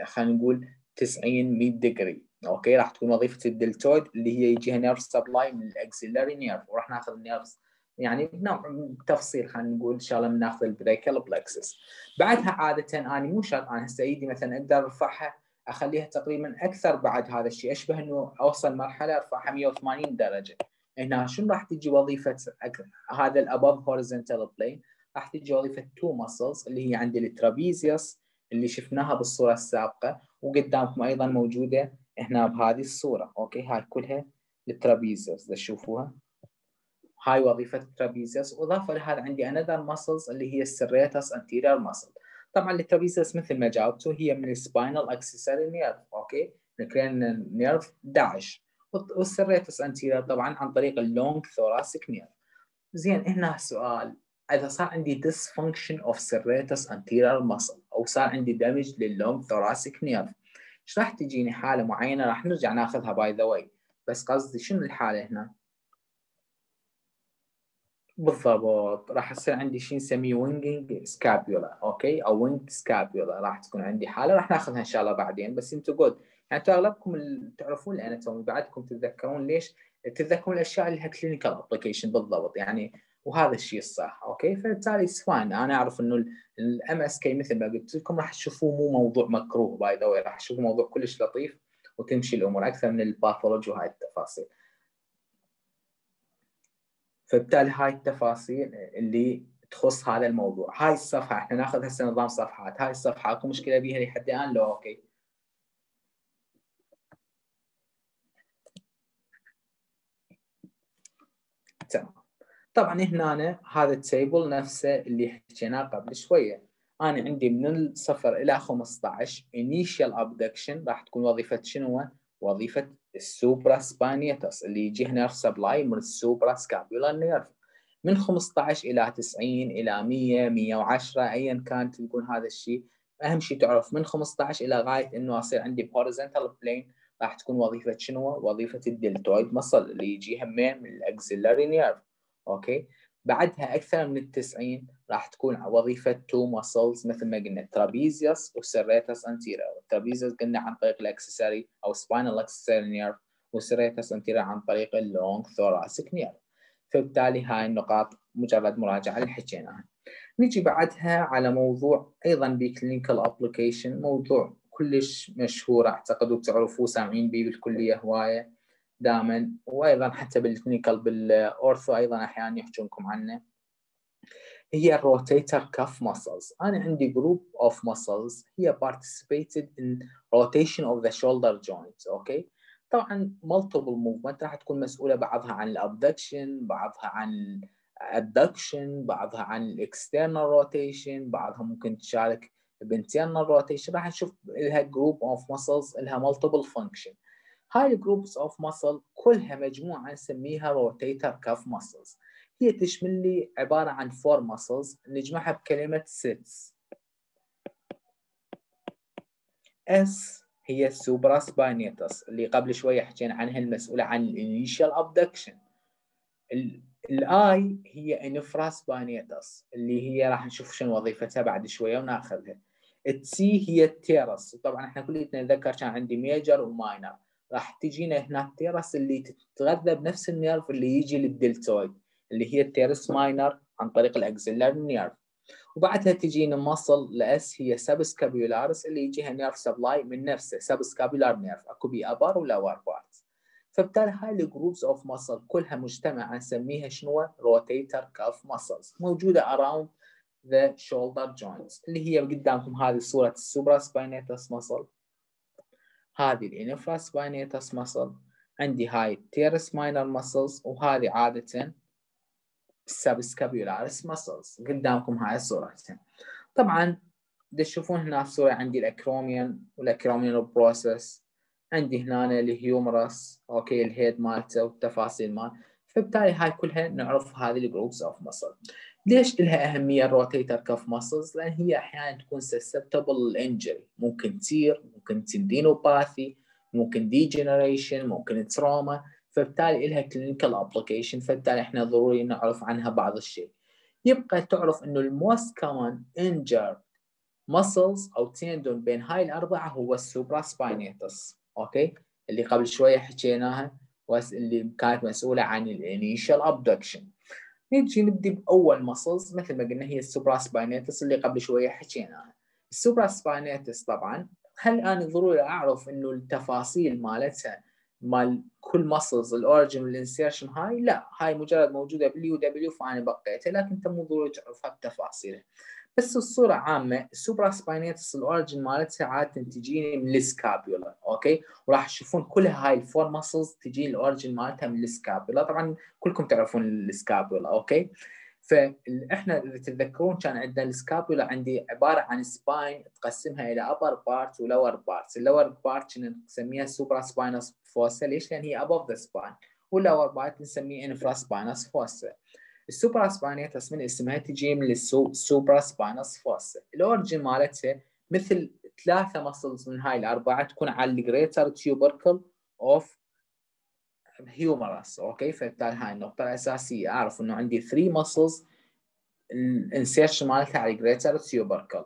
خلينا نقول 90 100 degree okay؟ راح تكون وظيفة ال deltoid اللي هي يجيها nerve supply من ال axillary nerve وراح ناخذ ال nerve يعني بنوع تفصيل خلينا نقول إن شاء الله بناخذ ال brachial plexus بعدها عادة أنا مو شرط أنا هسه إيدي مثلا أقدر أرفعها أخليها تقريبا أكثر بعد هذا الشيء. أشبه إنه أوصل مرحلة ارفعها 180 درجة. هنا شنو راح تجي وظيفة هذا ال above horizontal plane راح تجي وظيفة two muscles اللي هي عندي ال trapezius اللي شفناها بالصورة السابقة وقدامكم أيضا موجودة هنا بهذه الصورة. okay هاي كلها ال trapezius تشوفوها. هاي وظيفة ال trapezius وإضافة لهذا عندي another muscles اللي هي ال serratus anterior muscle طبعا ال trapezius مثل ما جاوبتوا هي من ال spinal accessory nerve okay؟ ال cranial nerve 11 وال serratus anterior طبعا عن طريق ال long thoracic nerve زين هنا سؤال. إذا صار عندي dysfunction of serratus anterior muscle أو صار عندي damage لل long thoracic nerve إيش راح تجيني؟ حالة معينة راح نرجع ناخذها by the way بس قصدي شنو الحالة هنا؟ بالضبط. راح يصير عندي شيء نسميه winging scapula okay؟ أو winged scapula راح تكون عندي حالة راح ناخذها إن شاء الله بعدين. بس أنتم good يعني أنتم أغلبكم تعرفون ال anatomy بعدكم تتذكرون ليش؟ تتذكرون الأشياء اللي لها clinical application بالضبط يعني وهذا الشيء الصح okay؟ فبالتالي fine أنا أعرف إنه ال MSK مثل ما قلت لكم راح تشوفوه مو موضوع مكروه by the راح تشوفوه موضوع كلش لطيف وتمشي الأمور أكثر من ال pathology وهاي التفاصيل. فبالتالي هاي التفاصيل اللي تخص هذا الموضوع. هاي الصفحة إحنا ناخذ هسه نظام صفحات. هاي الصفحة أكو مشكلة بيها لحد الآن؟ لو okay. تمام. طبعا هنا هذا ال table نفسه اللي حكيناه قبل شوية. أنا عندي من الصفر إلى 15 initial abduction. راح تكون وظيفة شنو؟ وظيفة ال supraspinatus اللي يجيه nerve supply من ال suprascapular nerve من 15 إلى 90 إلى 100 110 ايا كان تكون هذا الشيء. أهم شيء تعرف من 15 إلى غاية إنه يصير عندي horizontal plane راح تكون وظيفة شنو؟ وظيفة ال deltoid muscle اللي يجي همين من ال axillary nerve okay بعدها أكثر من التسعين راح تكون وظيفة two muscles مثل ما قلنا trapezius و serratus anterior ال trapezius قلنا عن طريق ال accessory أو spinal accessory nerve و serratus anterior عن طريق ال long thoracic nerve فبالتالي هاي النقاط مجرد مراجعة اللي حكيناها. نجي بعدها على موضوع أيضا ب clinical application موضوع كلش مشهور أعتقد وتعرفوه سامعين به بالكلية هواية. دائما وأيضا حتى بال clinical بال ortho أيضا أحيانا يحكون لكم عنه. هي ال rotator cuff muscles. أنا عندي group of muscles. هي participated in rotation of the shoulder joint okay؟ طبعا multiple movement. راح تكون مسؤولة بعضها عن ال abduction بعضها عن ال adduction بعضها عن ال external rotation بعضها ممكن تشارك ب internal rotation راح نشوف لها group of muscles لها multiple function. هاي ال groups of muscle كلها مجموعة نسميها rotator cuff muscles هي تشمل لي عبارة عن four muscles نجمعها بكلمة SITS S هي spinatus اللي قبل شوية حكينا عنها المسؤولة عن ال initial abduction ال I هي infraspinatus اللي هي راح نشوف شنو وظيفتها بعد شوية وناخذها. التي هي التيرس طبعا إحنا كلنا نتذكر كان عندي ميجر وماينر راح تجينا هنا التيرس اللي تتغذى بنفس النيرف اللي يجي للدلتويد اللي هي التيرس ماينر عن طريق الاكزيلار نيرف. وبعدها تجينا مصل لاس هي سبسكابيولارس اللي يجيها نيرف سبلاي من نفسه سبسكابيولار نيرف أكو بي ابار ولا وار بارت فبالتالي هاي الجروبز اوف مصل كلها مجتمعة نسميها شنو؟ روتيتر كاف ماسلز موجودة around the shoulder joints اللي هي قدامكم هذه صورة ال supraspinatus muscle هذه ال infraspinatus muscle عندي هاي ال teres minor muscles وهذه عادة ال subscapularis muscles قدامكم هاي الصورتين طبعا تشوفون هنا الصورة عندي ال acromion وال acromion process عندي هنا ال humerus okay ال head مالته والتفاصيل مال. فبالتالي هاي كلها نعرف هذه ال groups of muscle ليش لها أهمية ال rotator cuff muscles؟ لأن هي أحيانا تكون susceptible لل injury. ممكن تصير ممكن tendinopathy ممكن degeneration ممكن trauma فبالتالي لها clinical application فبالتالي إحنا ضروري نعرف عنها بعض الشيء. يبقى تعرف إنه ال most common injured muscles أو tendon بين هاي الأربعة هو ال supraspinatus okay؟ اللي قبل شوية حكيناها واللي كانت مسؤولة عن ال initial abduction نجي نبدي بأول muscles مثل ما قلنا هي ال supraspinatus اللي قبل شوية حكيناها ال supraspinatus طبعا هل أنا ضروري أعرف إنه التفاصيل مالتها مال كل muscles ال origin وال insertion هاي؟ لا هاي مجرد موجودة بال UW فأنا بقيتها لكن أنت مو ضروري تعرفها بتفاصيلها. بس الصورة عامة ال supraspinatus ال origin مالتها عادة تجيني من ال scapula okay؟ وراح تشوفون كل هاي ال four muscles تجي ال origin مالتها من ال scapula. طبعا كلكم تعرفون ال scapula okay؟ فإحنا إذا تتذكرون كان عندنا ال scapula عندي عبارة عن spine تقسمها إلى upper part و lower part ال upper part نسميها؟ supraspinous fossa ليش؟ لأن هي above the spine وال lower part نسميه infraspinous fossa ال supraspinatus من اسمها تجي من ال supraspinous fossa ال origin مالتها مثل ثلاثة muscles من هاي الأربعة تكون على ال greater tubercle of humerus okay؟ فبالتالي هاي النقطة الأساسية. أعرف إنه عندي 3 muscles ال insertion مالتها على ال greater tubercle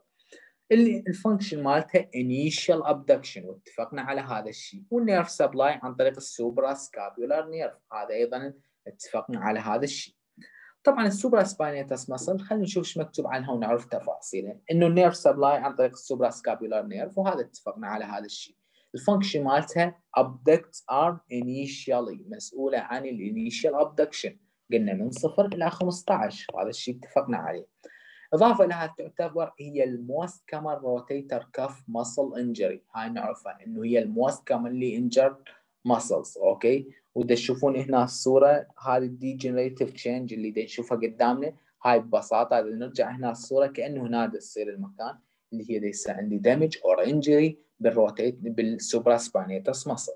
اللي ال function مالتها initial abduction. واتفقنا على هذا الشيء. وال nerve supply عن طريق ال suprascapular nerve هذا أيضا اتفقنا على هذا الشيء. طبعا ال supraspinatus muscle خلينا نشوف إيش مكتوب عنها ونعرف تفاصيلها. إنه ال nerve supply عن طريق ال suprascapular nerve وهذا اتفقنا على هذا الشيء. ال function مالتها abduct arm initially مسؤولة عن ال initial abduction. قلنا من صفر إلى 15 هذا الشيء اتفقنا عليه. إضافة لها تعتبر هي ال most common rotator cuff muscle injury. هاي نعرفها إنه هي ال most commonly injured muscles okay؟ وده تشوفون هنا الصورة هذه ال degenerative change اللي دا نشوفها قدامنا. هاي ببساطة إذا نرجع هنا الصورة كأنه هنا تصير المكان اللي هي يصير عندي damage or injury بال rotate بال supraspinatus muscle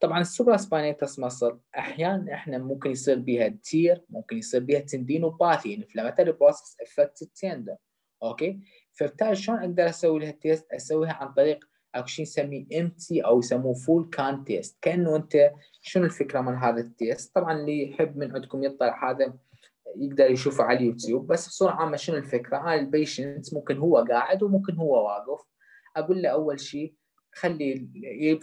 طبعا ال supraspinatus muscle أحيانا إحنا ممكن يصير بها tear ممكن يصير بها tendinopathy inflammatory process affect ال tendon okay؟ فبالتالي شلون أقدر أسوي لها test أسويها عن طريق اكو شيء نسميه empty أو يسموه full can test كأنه أنت شنو الفكرة من هذا ال test؟ طبعا اللي يحب من عندكم يطلع هذا يقدر يشوفه على اليوتيوب. بس بصورة عامة شنو الفكرة؟ هاي ال patient ممكن هو قاعد وممكن هو واقف. أقول له أول شيء خلي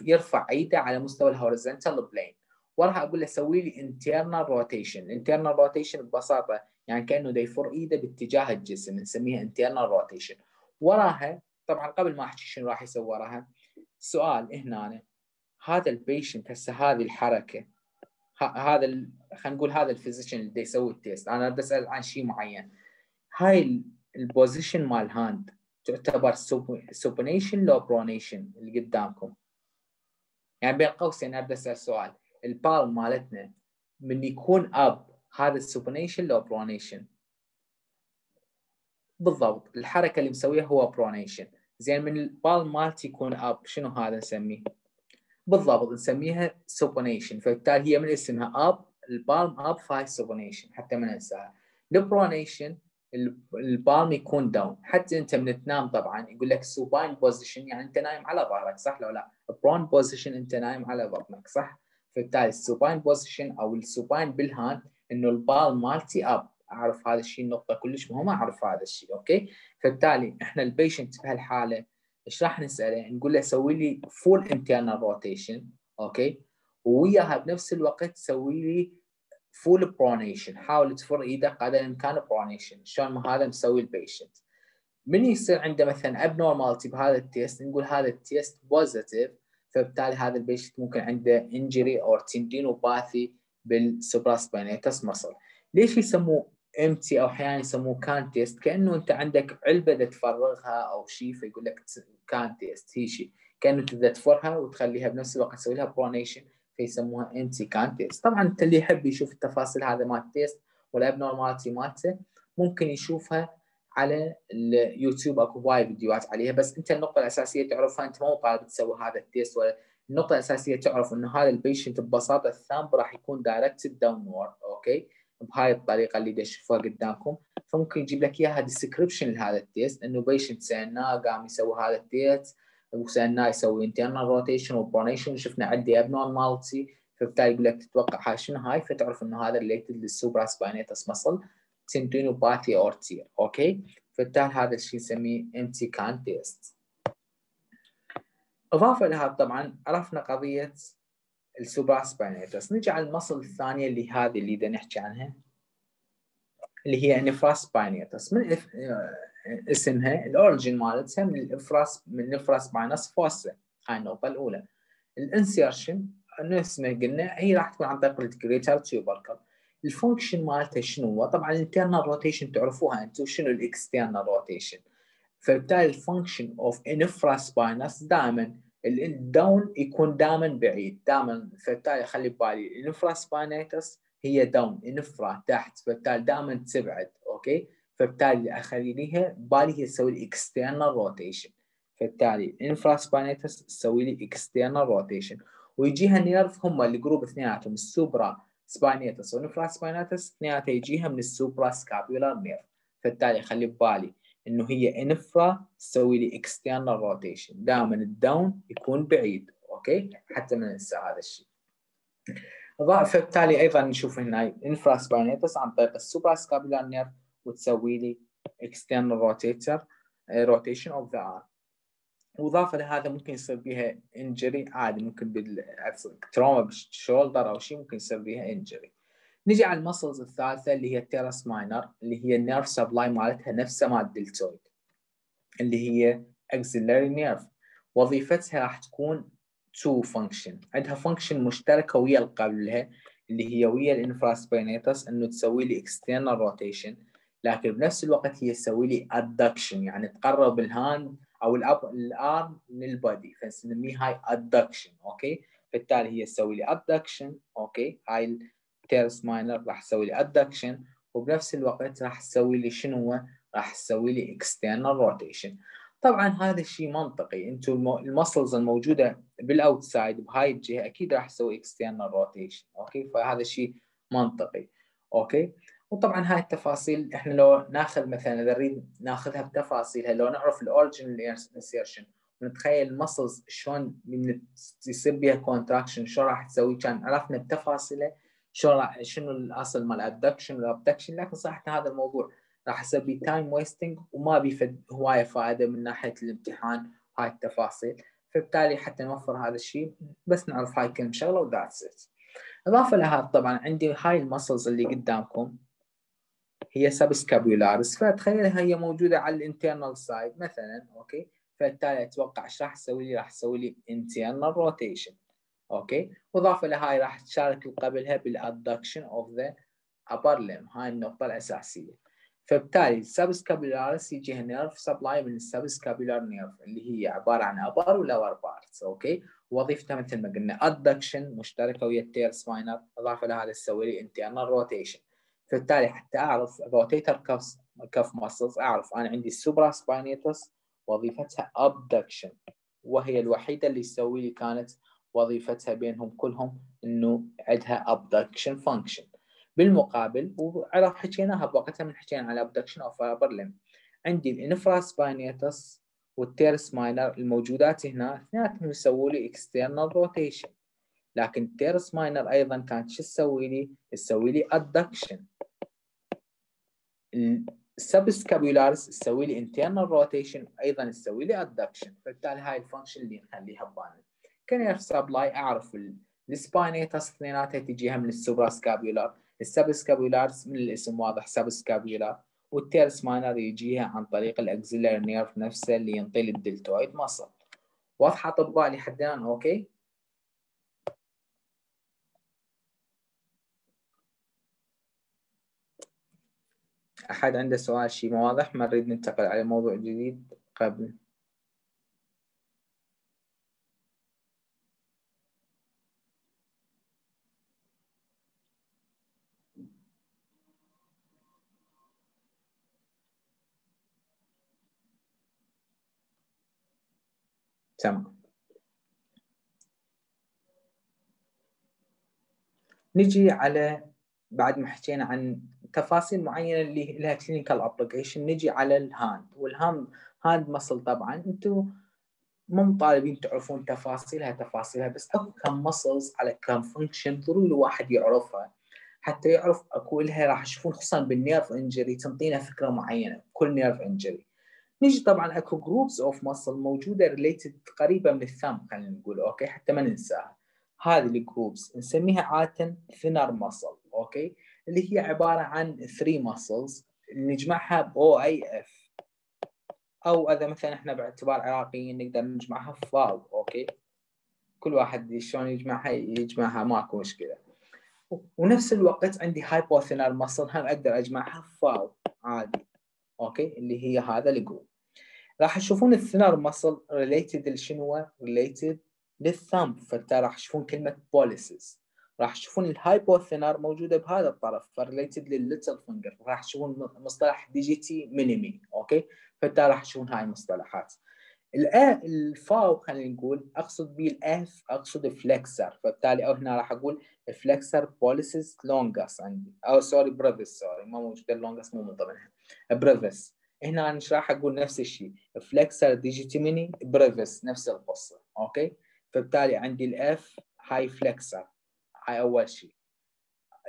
يرفع ايده على مستوى ال horizontal plane. وراح أقول له سوي لي internal rotation internal rotation ببساطة يعني كأنه يفر إيده باتجاه الجسم نسميها internal rotation وراها طبعا قبل ما أحكي شنو راح يسوي وراها سؤال هنا هذا ال patient هسه هذه الحركة هذا خلينا نقول هذا ال physician اللي يسوي ال test أنا بدي أسأل عن شيء معين. هاي ال position مال hand تعتبر supination لو pronation اللي قدامكم. يعني بين قوسين أبدأ أسأل سؤال. ال palm مالتنا من يكون up هذا ال supination لو pronation بالضبط. الحركة اللي مسويها هو pronation زين من ال palm مالتي يكون up شنو هذا نسميه؟ بالضبط نسميها supination فبالتالي هي من اسمها up ال palm up فهاي supination حتى ما ننساها. ال pronation ال palm يكون down حتى أنت من تنام طبعا يقول لك supine position يعني أنت نايم على ظهرك صح لو لا؟ prone position أنت نايم على بطنك صح؟ فبالتالي ال supine position أو ال supine بال hand إنه ال palm مالتي up. أعرف هذا الشيء النقطة كلش مهمة أعرف هذا الشيء okay؟ فبالتالي إحنا ال patient بهالحاله إيش راح نسأله؟ نقول له سوي لي full internal rotation okay؟ وياها بنفس الوقت سوي لي full pronation حاول تفر إيدك قدر الإمكان pronation شلون هذا مسوي ال patient من يصير عنده مثلا abnormality بهذا ال test؟ نقول هذا ال test positive فبالتالي هذا ال patient ممكن عنده injury أو tendinopathy بال supraspinatus muscle ليش يسموه empty أو أحيانا يسموه can test كأنه أنت عندك علبة تفرغها أو شيء فيقول لك can test هي شيء. كأنه تبدا تفرها وتخليها بنفس الوقت تسوي لها pronation فيسموها empty can test طبعا أنت اللي يحب يشوف التفاصيل هذا مال ال test وال abnormality مالته ممكن يشوفها على اليوتيوب أكو هواي فيديوهات عليها. بس أنت النقطة الأساسية تعرفها أنت مو طالب تسوي هذا ال test ولا النقطة الأساسية تعرف إنه هذا ال patient ببساطة ال thumb راح يكون directed downward okay؟ بهاي الطريقة اللي تشوفوها قدامكم. فممكن يجيب لك إياها description لهذا ال test إنه patient سالناه قام يسوي هذا ال test وسالناه يسوي internal rotation و pronation وشفنا عندي abnormality فبالتالي يقول لك تتوقع هاي شنو هاي؟ فتعرف إنه هذا related لل supraspinatus muscle tendinopathy or tear okay؟ فبالتالي هذا الشيء نسميه empty can test. إضافة لها طبعا عرفنا قضية ال supraspinatus نجي على ال muscle الثانية اللي هذه اللي بدنا نحكي عنها اللي هي infraspinatus من اسمها ال origin مالتها من الافراس من infraspinous fossa هاي النقطة الأولى. ال insertion نفس ما قلنا هي راح تكون عن طريق ال greater tubercle ال function مالته شنو؟ هو؟ طبعا ال internal rotation تعرفوها أنتم شنو ال external rotation فبالتالي ال function of infraspinatus دائما ال down يكون دائما بعيد دائما فبالتالي خلي ببالي ال infraspinatus هي down infra تحت فبالتالي دائما تبعد okay؟ فبالتالي اخليها بالي هي تسوي لي external rotation فبالتالي ال infraspinatus تسوي لي external rotation ويجيها nerve هم ال group اثنيناتهم ال supraspinatus وال infraspinatus اثنيناتها يجيها من ال suprascapular nerve فبالتالي خلي ببالي إنه هي infra تسوي لي external rotation دائما ال down يكون بعيد okay؟ حتى ما ننسى هذا الشيء. فبالتالي أيضا نشوف هنا infraspinatus عن طريق ال suprascapular nerve وتسوي لي external rotator rotation of the arm. وإضافة لهذا ممكن يصير بها injury عادي ممكن بال trauma بال shoulder أو شيء ممكن يصير بها injury نجي على ال muscles الثالثة اللي هي ال teres minor اللي هي ال nerve supply مالتها نفسها مال ال deltoid اللي هي axillary nerve وظيفتها راح تكون two function عندها function مشتركة ويا اللي قبلها اللي هي ويا ال infraspinatus إنه تسوي لي external rotation لكن بنفس الوقت هي تسوي لي adduction يعني تقرب ال hand أو الاب ال arm من ال body فنسميه هاي adduction أوكي فبالتالي هي تسوي لي adduction أوكي هاي ال teres minor راح تسوي لي adduction وبنفس الوقت راح تسوي لي شنو راح تسوي لي external rotation طبعا هذا الشيء منطقي. أنتم ال muscles الموجودة بال outside بهاي الجهة أكيد راح تسوي external rotation أوكي؟ فهذا الشيء منطقي. أوكي؟ وطبعا هاي التفاصيل إحنا لو ناخذ مثلا إذا نريد ناخذها بتفاصيلها لو نعرف ال origin insertion ونتخيل ال muscles شلون يصير بها contraction شلون راح تسوي كان عرفنا بتفاصيله. شلون راح شنو الأصل مال ال adduction وال abduction لكن صراحة هذا الموضوع راح بي time wasting وما بيفد هواية فائده من ناحية الامتحان هاي التفاصيل. فبالتالي حتى نوفر هذا الشيء بس نعرف هاي كم شغلة و that's it إضافة لهذا طبعا عندي هاي ال muscles اللي قدامكم. هي subscapularis فتخيلها هي موجودة على ال internal side مثلا أوكي؟ فبالتالي أتوقع إيش راح تسوي لي؟ راح تسوي لي internal rotation أوكي وإضافة لهاي راح تشارك قبلها بال adduction of the upper limb. هاي النقطة الأساسية. فبالتالي ال subscapularis يجيها nerve supply من ال subscapular nerve اللي هي عبارة عن upper و lower parts أوكي وظيفتها مثل ما قلنا adduction مشتركة ويا ال teres minor إضافة لهذا تسوي لي internal rotation فبالتالي حتى أعرف rotator cuff cuff muscles أعرف أنا عندي ال supra وظيفتها abduction وهي الوحيدة اللي تسوي لي كانت وظيفتها بينهم كلهم إنه عندها abduction function بالمقابل وعرف حكيناها بوقتها من حكينا على abduction of upper limb عندي ال infraspinatus وال teres minor الموجودات هنا اثنيناتهم يسووا لي external rotation لكن ال teres minor أيضا كانت شو تسوي لي؟ تسوي لي adduction ال subscapularis تسوي لي internal rotation أيضا تسوي لي adduction فبالتالي هاي ال function اللي نخليها ببالنا ك nerve supply أعرف ال spinatus اثنيناتها تجيها من ال suprascapular. ال subscapularis من الاسم واضح subscapular. وال teres minor يجيها عن طريق ال axillary nerve نفسه اللي ينطي ال deltoid muscle واضحة أطباء لحد الان أوكي. أحد عنده سؤال شيء ما واضح؟ ما نريد ننتقل على موضوع جديد قبل. تمام. نجي على بعد ما حكينا عن تفاصيل معينة اللي لها clinical application نجي على ال hand. وال hand hand muscle طبعا أنتم مو مطالبين تعرفون تفاصيلها تفاصيلها بس أكو كم muscles على كم function ضروري الواحد يعرفها. حتى يعرف أكو لها راح تشوفون خصوصا بال nerve injury تنطينا فكرة معينة كل nerve injury نيجي طبعا اكو groups of muscle موجودة related قريبه من ال thumb خلينا نقول أوكي؟ حتى ما ننساها هذه ال groups نسميها عادة thenar muscle أوكي؟ اللي هي عبارة عن 3 muscles نجمعها ب F أو إذا مثلا إحنا باعتبار عراقيين نقدر نجمعها فاو أوكي؟ كل واحد شلون يجمعها يجمعها ماكو مشكلة. ونفس الوقت عندي hypothenar muscle هم أقدر أجمعها فاو عادي أوكي؟ اللي هي هذا ال group راح تشوفون ال thenar muscle related لشنو؟ related لل thumb فبالتالي راح تشوفون كلمة pollicis راح تشوفون ال hypothenar موجودة بهذا الطرف ف related لل little finger راح تشوفون مصطلح digiti minimi أوكي فبالتالي راح تشوفون هاي المصطلحات. الأ الفاو خلينا نقول أقصد به ال F أقصد flexor فبالتالي أو هنا راح أقول flexor pollicis longus عندي. أو sorry brevis sorry ما موجود ال longus مو من ضمنها brevis هنا أنا راح أقول نفس الشيء. flexor digiti minimi brevis نفس القصة أوكي؟ فبالتالي عندي ال F هاي flexor هاي أول شيء.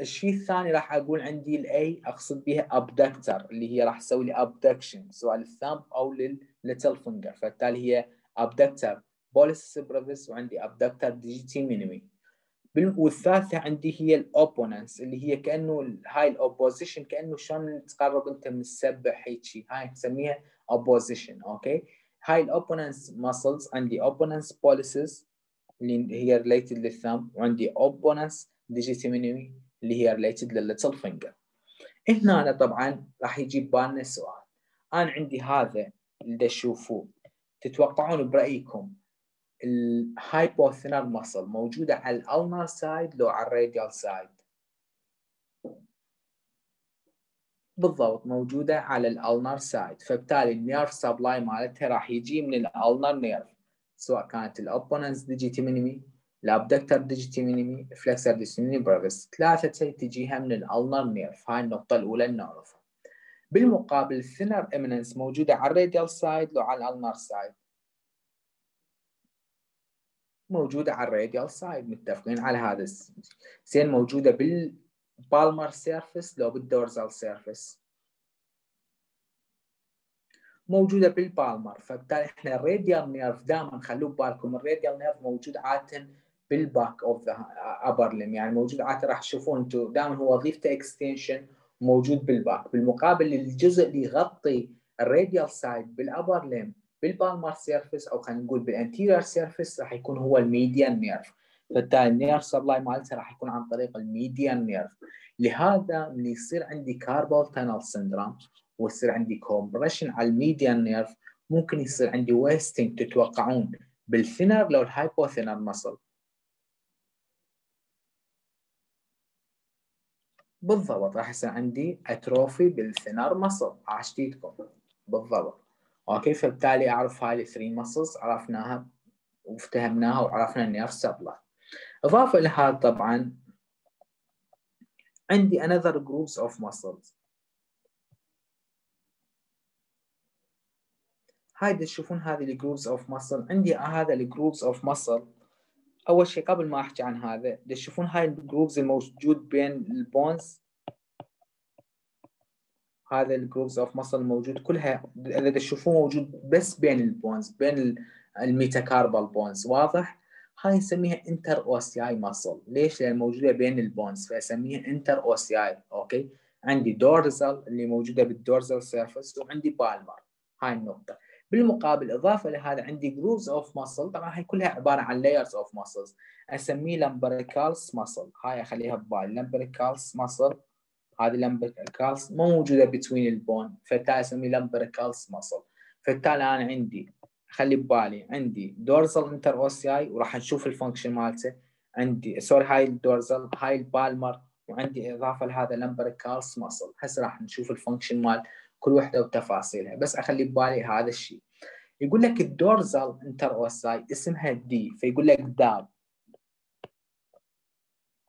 الشيء الثاني راح أقول عندي ال A أقصد بها abductor اللي هي راح تسوي لي abduction سواء لل thumb أو لل little finger فبالتالي هي abductor pollicis brevis وعندي abductor digiti minimi والثالثه عندي هي ال opponens اللي هي كأنه هاي ال opposition كأنه شلون تقرب أنت من السبح هيك هاي نسميها opposition أوكي؟ هاي ال opponens muscles عندي opponens pollicis اللي هي related لل thumb وعندي opponens digiti minimi اللي هي related لل little finger هنا أنا طبعا راح يجي ببالنا سؤال. أنا عندي هذا اللي تشوفوه تتوقعون برأيكم ال hypothenar muscle موجودة على ال ulnar side لو على ال radial side بالضبط موجودة على ال ulnar side فبالتالي ال nerve supply مالتها راح يجي من ال ulnar nerve سواء كانت ال opponens digiti minimi ال abductor digiti minimi flexor digiti brevis ثلاثة تجيها من ال ulnar nerve هاي النقطة الأولى اللي نعرفها بالمقابل ال thenar eminence موجودة على ال radial side لو على ال ulnar side موجودة على ال radial side متفقين على هذا زين موجودة بال palmar surface لو بال dorsal surface موجودة بال palmar فبالتالي إحنا ال radial nerve دائما خلوا ببالكم ال radial nerve موجود عاده بال back of the upper limb يعني موجود عاده راح تشوفون أنتم دائما هو وظيفته extension موجود بال back بالمقابل الجزء اللي يغطي ال radial side بال upper limb بال palmar surface أو خلينا نقول بال anterior surface راح يكون هو ال median nerve فبالتالي ال nerve supply مالته راح يكون عن طريق ال median nerve لهذا من يصير عندي carpal tunnel syndrome ويصير عندي compression على ال median nerve ممكن يصير عندي wasting تتوقعون. بال thenar لو ال hypothenar muscle بالضبط راح يصير عندي atrophy بال thenar muscle عاشت ايدكم بالضبط. okay فبالتالي أعرف هاي ال three muscles عرفناها وافتهمناها وعرفنا ال nerve supply إضافة لهذا طبعا عندي another groups of muscles. هاي تشوفون هذه ال groups of muscle عندي هذا ال groups of muscle أول شيء قبل ما أحكي عن هذا تشوفون هاي ال groups الموجود بين ال bones هذا ال groups of muscle موجود كلها اذا تشوفون موجود بس بين ال bones بين ال metacarpal bones واضح؟ هاي نسميها interossei muscle ليش؟ لأن موجودة بين ال bones فأسميها interossei okay؟ عندي dorsal اللي موجودة بال dorsal surface وعندي palmar هاي النقطة. بالمقابل إضافة لهذا عندي groups of muscle طبعا هي كلها عبارة عن layers of muscles أسميه lumbricalis muscle هاي أخليها ببالي lumbricalis muscle هذه lumbricalis مو موجودة between ال bone فبالتالي اسميه lumbricalis muscle فبالتالي أنا عندي خلي ببالي عندي dorsal interossei وراح نشوف ال function مالته. عندي sorry هاي ال dorsal هاي ال palmar وعندي إضافة لهذا lumbricalis muscle هسه راح نشوف ال function مال كل وحدة وتفاصيلها. بس أخلي ببالي هذا الشيء. يقول لك ال dorsal interossei اسمها D فيقول لك DAB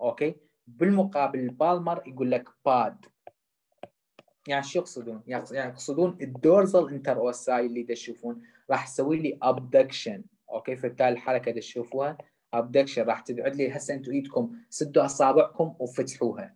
okay؟ بالمقابل ال palmar يقول لك PAD. يعني شو يقصدون؟ يعني يقصدون ال dorsal interossei اللي تشوفون راح تسوي لي abduction okay؟ فبالتالي الحركة تشوفوها abduction راح تقعد لي هسه أنتم إيدكم سدوا أصابعكم وفتحوها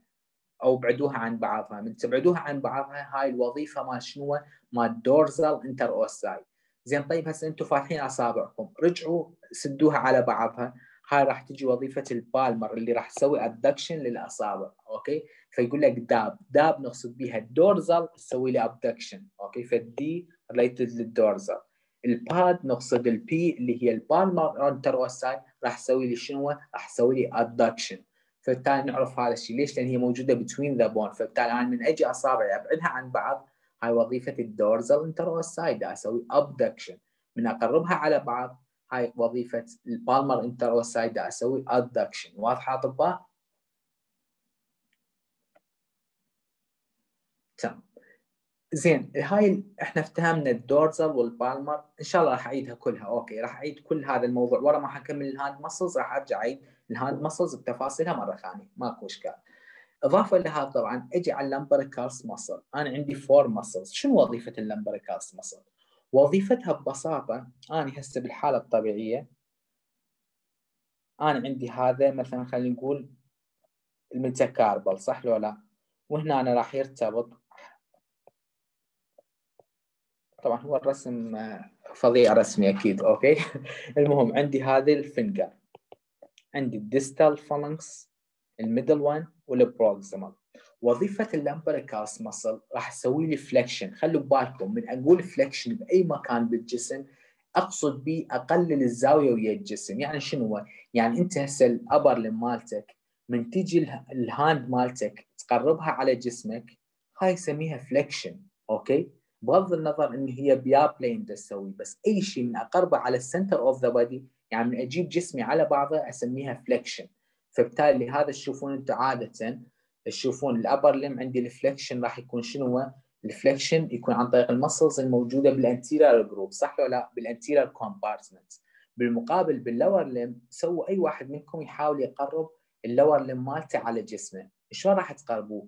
أو بعدوها عن بعضها. من تبعدوها عن بعضها هاي الوظيفة مال شنو؟ مال dorsal interossei زين طيب هسه أنتم فاتحين أصابعكم. رجعوا سدوها على بعضها. هاي راح تجي وظيفة ال palmar اللي راح تسوي adduction للأصابع okay؟ فيقول لك DAB DAB نقصد بها ال dorsal تسوي لي abduction okay؟ فال D related لل dorsal ال PAD نقصد ال P اللي هي ال palmar interossei راح تسوي لي شنو؟ راح تسوي لي adduction فبالتالي نعرف هذا الشيء ليش؟ لأن هي موجودة between the bone فبالتالي أنا من أجي اصابعي أبعدها عن بعض هاي وظيفة ال dorsal interossei دا أسوي abduction من أقربها على بعض هاي وظيفة ال palmar interossei دا أسوي adduction واضحة أطباء؟ تمام. زين هاي إحنا افتهمنا ال dorsal وال palmar إن شاء الله راح أعيدها كلها. okay راح أعيد كل هذا الموضوع. ورا ما حكمل ال hand muscles راح أرجع أعيد ال hand muscles بتفاصيلها مرة ثانية. ماكو إشكال. إضافة لهذا طبعا أجي على ال lumbricalis muscle أنا عندي four muscles شنو وظيفة ال lumbricalis muscle وظيفتها ببساطة أنا هسه بالحالة الطبيعية. أنا عندي هذا مثلا خلينا نقول ال metacarpal صح لو لا؟ وهنا أنا راح يرتبط طبعا هو الرسم آه، فظيع رسمي أكيد okay؟ المهم عندي هذه ال finger عندي ال distal phalanx ال middle one وال proximal. وظيفة ال lumbricalis muscle راح تسوي لي flexion خلوا ببالكم من أقول flexion بأي مكان بالجسم أقصد به أقلل الزاوية ويا الجسم. يعني شنو؟ يعني أنت هسه ال upper مالتك من تيجي ال hand مالتك تقربها على جسمك هاي يسميها flexion okay؟ بغض النظر إن هي بيا plane تسوي بس أي شيء من أقربه على ال center of the body يعني من أجيب جسمي على بعضه أسميها flexion فبالتالي هذا تشوفون أنتم عادة تشوفون ال upper limb عندي ال flexion راح يكون شنو ال flexion يكون عن طريق ال muscles الموجودة بال anterior group صح ولا لا؟ بال anterior compartment بالمقابل بال lower limb سووا أي واحد منكم يحاول يقرب ال lower limb مالته على جسمه. شلون راح تقربوه؟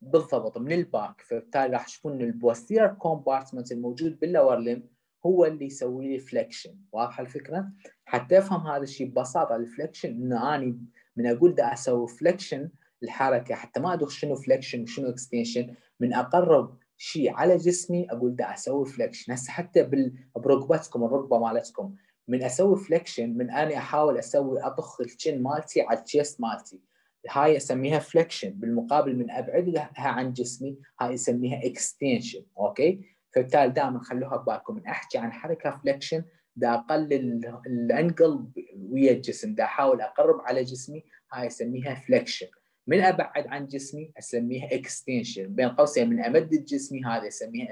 بالضبط من الـ back. فبالتالي راح تشوفون الـ posterior compartment الموجود بالـ lower limb هو اللي يسوي لي flexion واضحة الفكرة؟ حتى أفهم هذا الشيء ببساطة. الـ flexion إنه اني من أقول دا أسوي flexion الحركة حتى ما أدري شنو flexion وشنو extension من أقرب شيء على جسمي أقول دا أسوي flexion هسه حتى بركبتكم الركبة مالتكم. من أسوي flexion من أني أحاول أسوي أطخ الـ chin مالتي على الـ chest مالتي. هاي أسميها flexion بالمقابل من أبعدها عن جسمي هاي أسميها extension okay؟ فبالتالي دائما خلوها ببالكم. من أحكي عن حركة flexion دا أقلل الـ angle ويا الجسم. دا أحاول أقرب على جسمي هاي أسميها flexion من أبعد عن جسمي أسميها extension بين قوسين من امدد جسمي هذا أسميها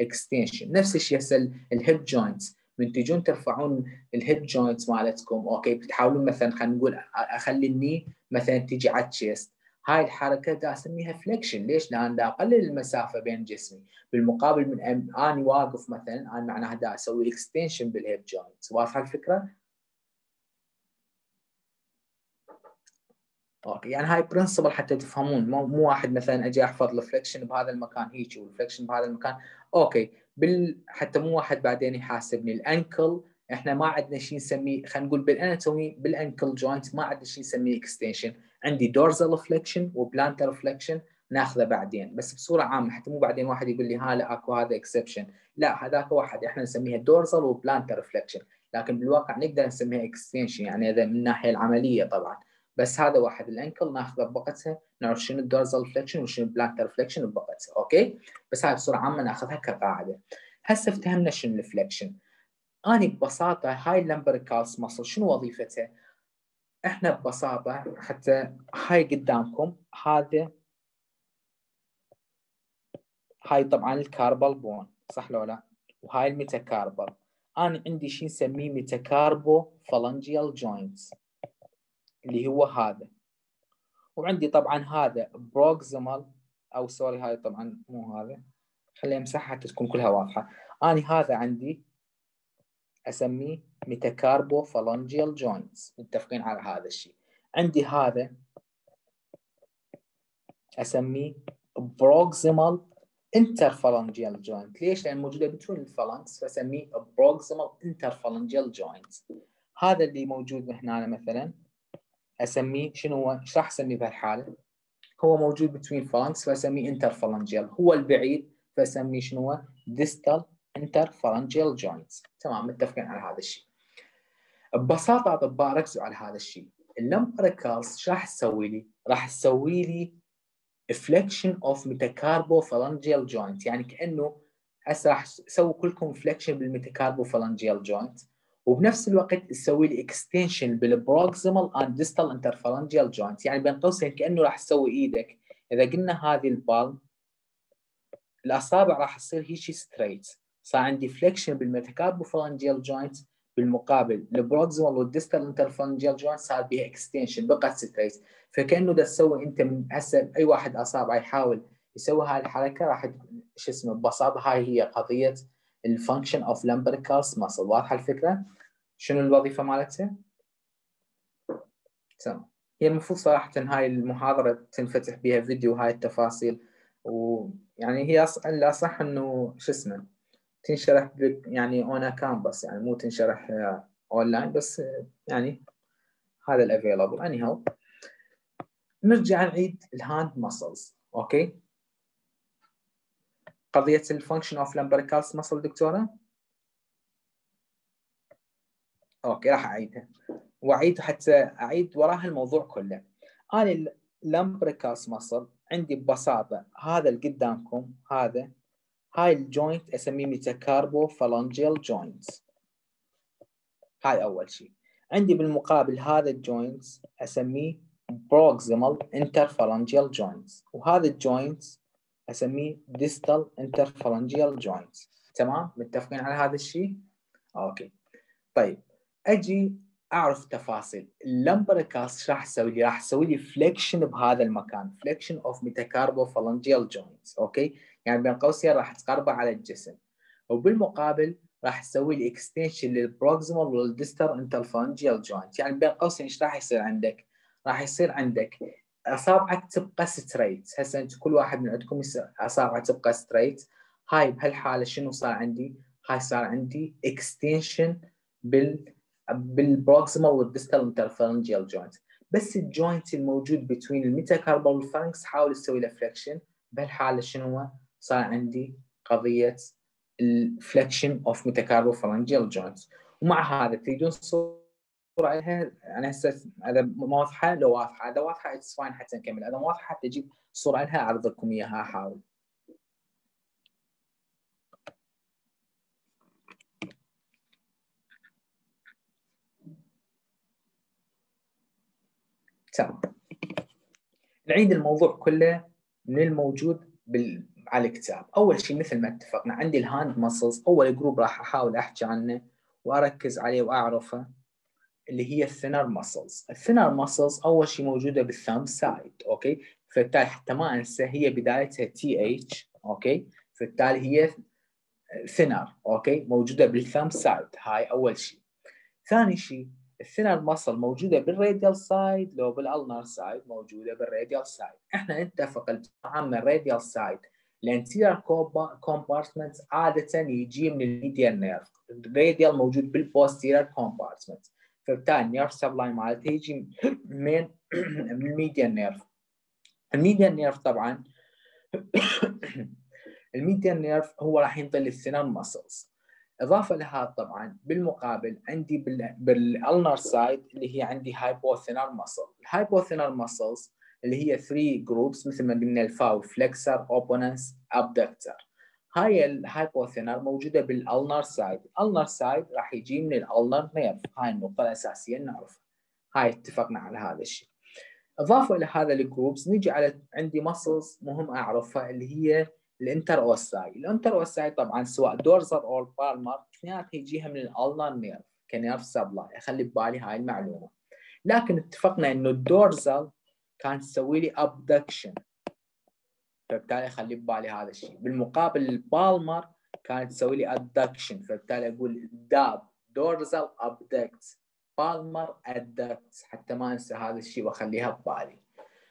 extension نفس الشيء هسه الـ hip joints من تجون ترفعون الـ hip joints مالتكم okay؟ بتحاولون مثلا خلينا نقول أخلي الـ knee مثلا تجي على الـ chest هاي الحركة دا أسميها flexion ليش؟ لأن دا اقلل المسافة بين جسمي. بالمقابل من أني واقف مثلا أنا معناها دا أسوي extension بالـ hip joints واضحة الفكرة؟ okay يعني هاي principle حتى تفهمون مو واحد مثلا أجي أحفظ الـ flexion بهذا المكان هيك والـ flexion بهذا المكان. okay بال حتى مو واحد بعدين يحاسبني. الـ ankle إحنا ما عندنا شيء نسميه خلينا نقول بالـ anatomy بالـ ankle joint ما عندنا شيء نسميه extension عندي dorsal flexion و plantar flexion ناخذه بعدين. بس بصورة عامة حتى مو بعدين واحد يقول لي ها لا أكو هذا exception لا هذاك واحد إحنا نسميها dorsal و plantar flexion لكن بالواقع نقدر نسميها extension يعني هذا من الناحية العملية طبعا. بس هذا واحد. الـ ankle ناخذه بوقتها نعرف شنو الـ dorsal flexion وشنو الـ plantar flexion بوقتها okay؟ بس هاي بصوره عامة ناخذها كقاعدة. هسه افتهمنا شنو الـ flexion اني ببساطة هاي الـ lumbricals muscle شنو وظيفتها؟ إحنا ببساطة حتى هاي قدامكم هذا هاي طبعا الـ carpal bone صح لو لا؟ وهاي الـ metacarpal أنا عندي شيء نسميه metacarpophalangeal joints. اللي هو هذا. وعندي طبعا هذا proximal أو sorry هاي طبعا مو هذا. خليني أمسحها حتى تكون كلها واضحة. اني هذا عندي أسميه metacarpophalangeal joints متفقين على هذا الشيء. عندي هذا أسميه proximal interphalangeal joint ليش؟ لأن موجودة between الـ phalanx فأسميه proximal interphalangeal joint هذا اللي موجود هنا مثلا. أسميه شنو هو؟ إيش راح أسميه بهالحالة؟ هو موجود between phalanx فأسميه interphalangeal هو البعيد فأسميه شنو هو؟ distal interphalangeal joints تمام متفقين على هذا الشيء ببساطة اطباء ركزوا على هذا الشيء الـ lumbricals إيش راح تسوي لي؟ راح تسوي لي flexion of metacarpophalangeal joint يعني كأنه هسه راح تسوي كلكم flexion بالـ metacarpophalangeal joint وبنفس الوقت تسوي لي extension بالـ proximal and distal interphalangeal joint يعني بين قوسين كأنه راح تسوي إيدك. إذا قلنا هذه الـ palm الأصابع راح تصير هيك straight صار عندي flexion بالـ metacarpophalangeal joint بالمقابل. الـ proximal والـ distal interphalangeal joint صار بها extension بقت straight فكأنه دا تسوي أنت من هسه أي واحد أصابعه يحاول يسوي هاي الحركة راح شو اسمه ببساطه هاي هي قضية الـ function of lumbricals muscle واضحة الفكرة؟ شنو الوظيفة مالتها؟ تمام. هي المفروض صراحة هاي المحاضرة تنفتح بها فيديو هاي التفاصيل ويعني هي الأصح إنه شو اسمه تنشرح يعني on campus يعني مو تنشرح اونلاين بس يعني هذا الـ available anyhow نرجع نعيد الـ hand muscles okay قضية الـ function of lumbricals muscle دكتورة؟ okay راح أعيدها. وأعيد حتى أعيد وراها الموضوع كله. أنا الـ lumbricals muscle عندي ببساطة. هذا اللي قدامكم هذا. هاي الـ joint أسميه metacarpophalangeal joint هاي أول شيء. عندي بالمقابل هذا الـ joint أسميه proximal interphalangeal joints. وهذا الـ joint أسميه distal interphalangeal joints. تمام؟ متفقين على هذا الشيء؟ okay. طيب. أجي أعرف تفاصيل. الـ lumbricals راح أسوي لي راح أسوي لي flexion بهذا المكان. flexion of metacarpophalangeal joints okay؟ يعني بين قوسين راح تقربه على الجسم. وبالمقابل راح أسوي لي extension للـ proximal والـ distal interphalangeal joint يعني بين قوسين إيش راح يصير عندك؟ راح يصير عندك أصابعك تبقى straight هسه أنتم كل واحد من عندكم أصابعه تبقى straight هاي بهالحالة شنو صار عندي؟ هاي صار عندي extension بال بالـ proximal والـ distal interphalangeal joint بس الـ joint الموجود بين الـ metacarpal والـ phalanx حاول تسوي له flexion بهالحالة شنو؟ صار عندي قضية الـ flexion of metacarpal phalangeal joint ومع هذا تريدون صورة عليها؟ أنا هسه اذا ما واضحة؟ لو واضحة. إذا واضحة it's fine حتى نكمل. إذا ما واضحة حتى أجيب صورة لها اعرض لكم إياها. احاول تمام نعيد الموضوع كله من الموجود بال... على الكتاب. أول شيء مثل ما اتفقنا عندي ال hand muscles أول group راح أحاول احكي عنه وأركز عليه وأعرفه اللي هي ال thenar muscles ال thenar muscles أول شيء موجودة بال thumb side okay؟ فبالتالي حتى ما أنسى هي بدايتها T H okay؟ فبالتالي هي thenar okay؟ موجودة بال thumb side هاي أول شيء. ثاني شيء ال thenar muscle موجودة بال radial side لو بال ulnar side موجودة بال radial side إحنا نتفق عامه ال radial side ال anterior compartment عادة يجي من ال median nerve ال radial موجود بال posterior compartment فبالتالي ال nerve supply مالته يجي من من ال median nerve ال median nerve طبعا الميديال نيرف هو راح ينطي ال thenar muscles إضافة لهذا طبعا بالمقابل عندي بال ulnar side اللي هي عندي hypothenar muscle ال hypothenar muscles اللي هي 3 groups مثل ما قلنا ال FOA flexor opponens abductor هاي ال hypothenar موجودة بال ulnar side ال ulnar side راح يجي من ال ulnar nerve هاي النقطة الأساسية نعرفها. هاي اتفقنا على هذا الشيء. إضافة إلى هذا ال groups نجي على عندي muscles مهم أعرفها اللي هي ال interossei. ال interossei طبعا سواء dorsal أو palmar اثنيناتها يجيها من ال ulnar nerve ك nerve supply أخلي ببالي هاي المعلومة. لكن اتفقنا إنه ال dorsal كانت تسوي لي abduction فبالتالي أخلي ببالي هذا الشيء. بالمقابل ال palmar كانت تسوي لي adduction فبالتالي أقول DAB dorsal abduct palmar adduct حتى ما أنسى هذا الشيء وأخليها ببالي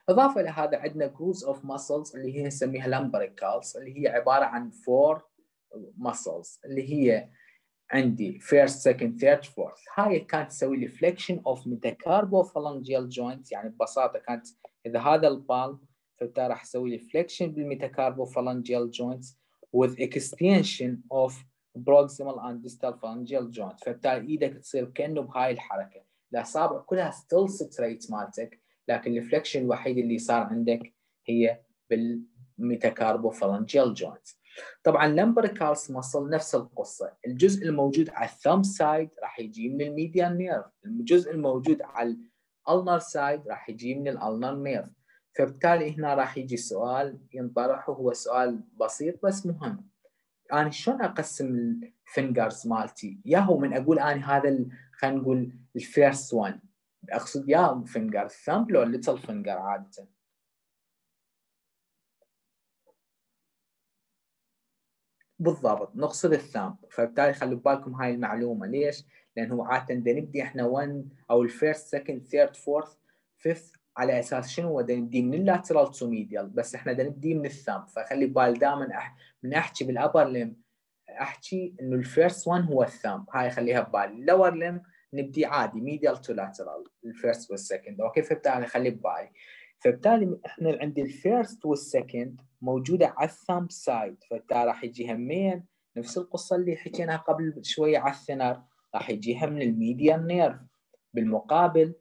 إضافة لهذا عندنا groups of muscles اللي هي نسميها lumbricals اللي هي عبارة عن four muscles اللي هي عندي first second third fourth هاي كانت تسوي لي flexion of metacarpophalangeal joint يعني ببساطة كانت إذا هذا ال palm فبالتالي راح أسوي لي flexion بال metacarpophalangeal joint with extension of proximal and distal phalangeal joint فبالتالي إيدك تصير كأنه بهاي الحركة. الاصابع كلها still straight مالتك. لكن ال flexion الوحيد اللي صار عندك هي بال metacarpophalangeal joint طبعا lumbricals muscle نفس القصة. الجزء الموجود على ال thumb side راح يجي من ال median nerve الجزء الموجود على ال ulnar side راح يجي من ال ulnar nerve فبالتالي هنا راح يجي سؤال ينطرح وهو سؤال بسيط بس مهم. أنا شلون أقسم ال fingers مالتي؟ يا هو من أقول أنا هذا خلينا نقول ال first one أقصد يا finger thumb لو little finger عادة؟ بالضبط نقصد ال thumb فبالتالي خلوا بالكم هاي المعلومة. ليش؟ لأن هو عاده نبدي إحنا 1 أو ال first second third fourth fifth على أساس شنو؟ نبدي من ال lateral to medial بس إحنا نبدي من ال thumb فخلي بال دائما أح... من أحكي بال upper limb أحكي إنه ال first one هو ال thumb هاي خليها ببالي. ال lower limb نبدي عادي medial to lateral ال first وال second okay فبالتالي خلي ببالي فبالتالي إحنا عندي ال first وال second موجودة على ال thumb side فبالتالي راح يجي همين نفس القصة اللي حكيناها قبل شوية على ال thenar راح يجيها من ال median nerve بالمقابل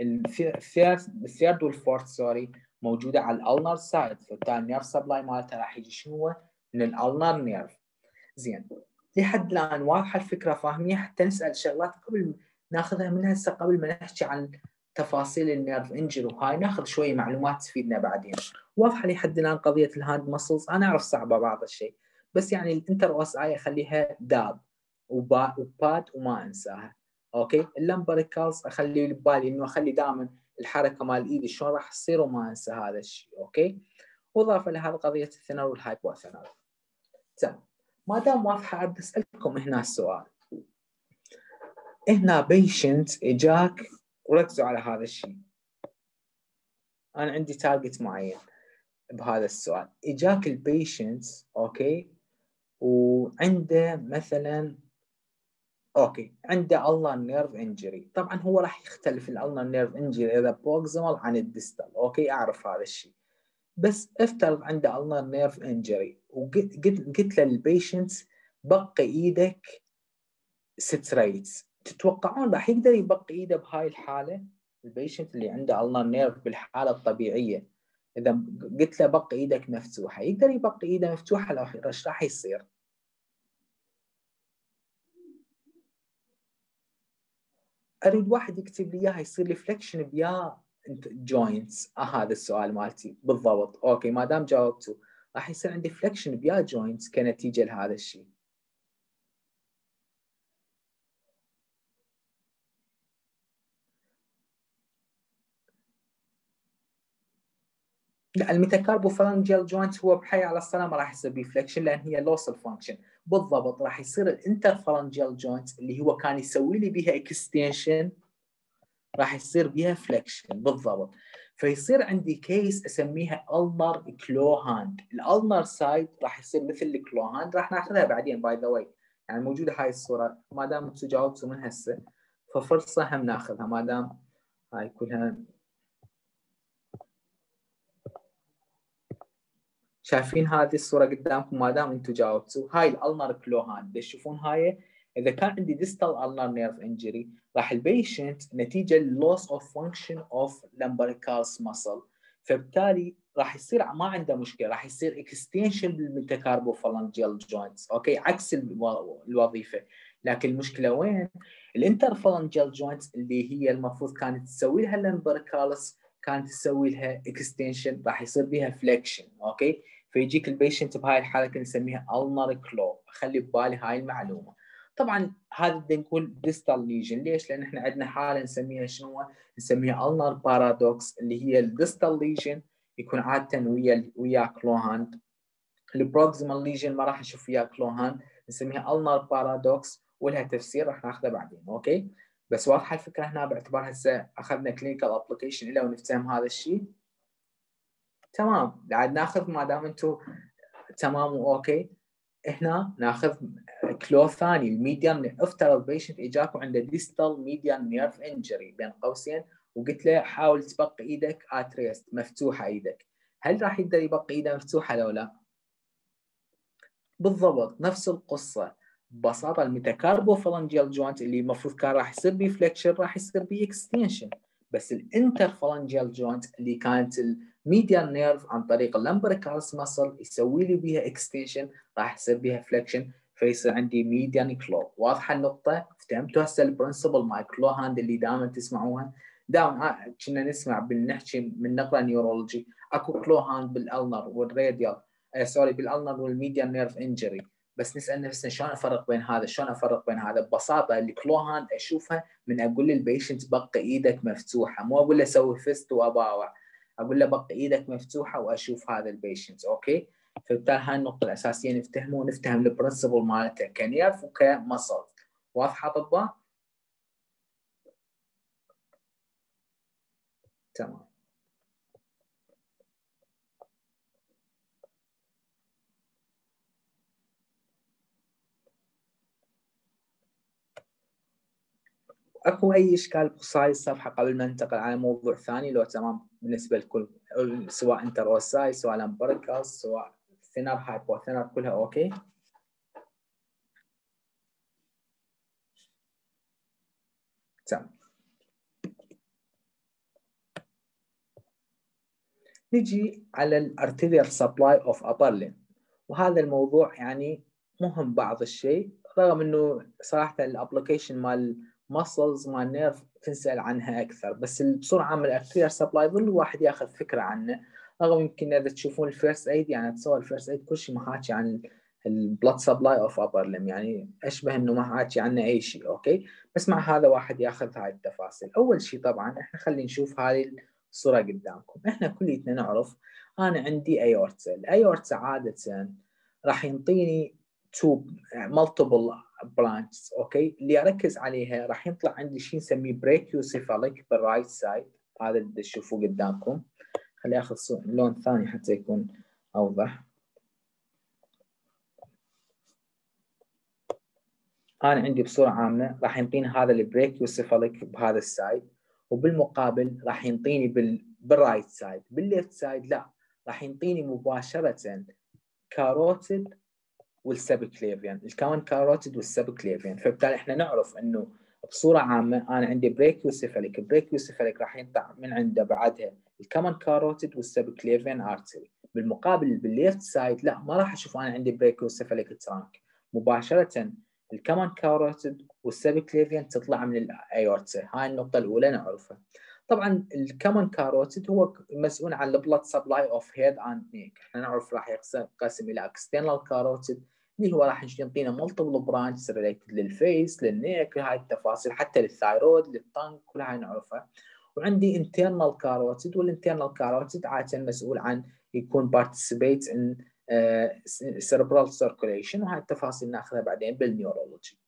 ال third وال fourth sorry موجودة على ال ulnar side فبالتالي ال nerve supply مالتها راح يجي شنو من ال ulnar nerve زين. لحد الآن واضحة الفكرة فاهمين؟ حتى نسأل شغلات قبل ناخذها من هسه قبل ما نحكي عن تفاصيل ال nerve injury وهاي. ناخذ شوية معلومات تفيدنا بعدين. واضحه لحد الان قضية ال hand muscles أنا أعرف صعبة بعض الشيء. بس يعني ال interossei أخليها DAB و PAD وما أنساها. okay؟ ال lumbricals أخلي ببالي إنه أخلي دائما الحركة مال إيدي شلون راح تصير وما أنسى هذا الشيء. okay؟ وإضافة لهذا قضية ال thenar وال hypothenar تمام. ما دام واضحة عاد أسألكم هنا السؤال. هنا patient إجاك وركزوا على هذا الشيء. أنا عندي target معين بهذا السؤال. إجاك ال patient okay؟ وعنده مثلا okay عنده ulnar nerve injury طبعا هو راح يختلف ال ulnar nerve injury إذا proximal عن ال distal okay؟ أعرف هذا الشيء. بس افترض عنده ulnar nerve injury وقلت قلت لل patient بقي إيدك straight تتوقعون راح يقدر يبقي ايده بهاي الحالة؟ ال patient اللي عنده ulnar nerve بالحالة الطبيعية. إذا قلت له بقي إيدك مفتوحة يقدر يبقي إيده مفتوحة إيش راح يصير؟ أريد واحد يكتب لي إياها يصير لي فليكشن بيا جوينتس آه هذا السؤال مالتي. بالضبط. أوكي ما دام جاوبته راح يصير عندي فليكشن بيا جوينتس كنتيجة لهذا الشيء. لا الميتاكاربوفرنجيال جوينت هو بحي على الصلاة ما راح يصير بيه فليكشن لأن هي لوسل فانكشن بالضبط راح يصير ال interphalangeal joint اللي هو كان يسوي لي بها extension راح يصير بها flexion بالضبط. فيصير عندي case أسميها ulnar claw hand ال ulnar side راح يصير مثل ال claw hand راح ناخذها بعدين by the way يعني موجودة هاي الصورة. ما دام أنتم جاوبتوا من هسه ففرصة هم ناخذها ما دام هاي كلها شايفين هذه الصورة قدامكم ما دام أنتم جاوبتوا. هاي ال ulnar claw hand تشوفون هاي؟ إذا كان عندي distal ulnar nerve injury راح ال patient نتيجة loss of function of lumbrical muscle. فبالتالي راح يصير ما عنده مشكلة راح يصير extension بال metacarpophalangeal joints okay عكس الوظيفة. لكن المشكلة وين؟ ال interphalangeal joints اللي هي المفروض كانت تسوي لها ال lumbricals كانت تسوي لها extension راح يصير بها flexion okay؟ فيجيك ال patient بهاي الحالة نسميها ulnar claw خلي ببالي هاي المعلومة. طبعا هذا بدنا نقول distal lesion ليش؟ لأن إحنا عندنا حالة نسميها شنو؟ نسميها ulnar paradox اللي هي ال distal lesion يكون عادة ويا ويا claw hand ال proximal lesion ما راح نشوف ويا claw hand نسميها ulnar paradox ولها تفسير راح ناخذه بعدين okay؟ بس واضحة الفكرة هنا باعتبار هسه أخذنا clinical application إلى ونفتهم هذا الشيء. تمام قاعد ناخذ ما دام أنتم تمام و okay هنا ناخذ claw ثاني ال median افترض ال patient اجاك وعنده distal median nerve injury بين قوسين. وقلت له حاول تبقي إيدك at rest مفتوحة إيدك. هل راح يقدر يبقي إيده مفتوحة لو لا؟ بالضبط نفس القصة. ببساطه ال metacarpophalangeal joint اللي المفروض كان راح يصير بيه flexion راح يصير بيه extension بس ال interphalangeal joint اللي كانت ال median nerve عن طريق ال lumbricals muscle يسوي لي بيها extension راح يصير بيها flexion فيصير عندي median claw واضحة النقطة؟ فهمتوا هسه ال principle مال claw hand اللي دائما تسمعوها؟ دائما كنا نسمع بنحكي من نقرأ neurology أكو claw hand بال ulnar وال radial آه sorry بال ulnar وال median nerve injury بس نسأل نفسنا شلون أفرق بين هذا؟ شلون أفرق بين هذا؟ ببساطة ال claw hand أشوفها من أقول لل patient بقى إيدك مفتوحة. مو أقول له سوي fist وأباوع. أقول له بقى إيدك مفتوحة وأشوف هذا ال patient okay؟ فبالتالي هاي النقطه الاساسيه نفتهمه ونفتهم ال principle مالته ك nerve وك muscle واضحه أطباء؟ تمام. أكو أي إشكال بخصوص الصفحة قبل ما ننتقل على موضوع ثاني؟ لو تمام. بالنسبة لكل سواء interossei سواء lumbricals سواء thenar hypothenar كلها okay؟ تمام. نجي على ال arterial supply of upper وهذا الموضوع يعني مهم بعض الشيء رغم إنه صراحة ال application مال muscles مال نيرف تنسال عنها أكثر. بس بصورة عامة ال arterial supply ظل الواحد ياخذ فكرة عنه. رغم يمكن إذا تشوفون ال First Aid يعني تصور ال First Aid كل شيء ما حاكي عن ال blood supply of upper limb يعني أشبه إنه ما حاكي عنه أي شيء okay؟ بس مع هذا واحد ياخذ هاي التفاصيل. أول شيء طبعا إحنا خلينا نشوف هذه الصورة قدامكم. إحنا كليتنا نعرف أنا عندي aorta ال aorta عادة راح ينطيني two multiple branches okay اللي أركز عليها راح يطلع عندي شيء نسميه brachiocephalic بال right side هذا اللي تشوفوه قدامكم. خلي أخذ لون ثاني حتى يكون أوضح. أنا عندي بصورة عامة. راح ينطيني هذا ال brachiocephalic بهذا ال side وبالمقابل راح ينطيني بال... بال right side بال left side لا راح ينطيني مباشرة carotid وال subclavian ال common carotid وال subclavian. فبالتالي إحنا نعرف إنه بصورة عامة أنا عندي brachiocephalic brachiocephalic راح يطلع من عنده بعدها ال common carotid وال subclavian artery بالمقابل بال left side لا ما راح أشوف أنا عندي brachiocephalic trunk. مباشرة ال common carotid وال subclavian تطلع من الايورتا هاي النقطة الأولى نعرفها. طبعا ال common carotid هو مسؤول عن ال blood supply of head and neck إحنا نعرف راح ينقسم إلى external carotid اللي هو راح يعطينا multiple branch related لل face لل neck هاي التفاصيل حتى لل thyroid لل tongue كلها هاي نعرفها. وعندي internal carotid وال internal carotid عادة مسؤول عن يكون participate in uh, cerebral circulation. وهاي التفاصيل ناخذها بعدين بال neurology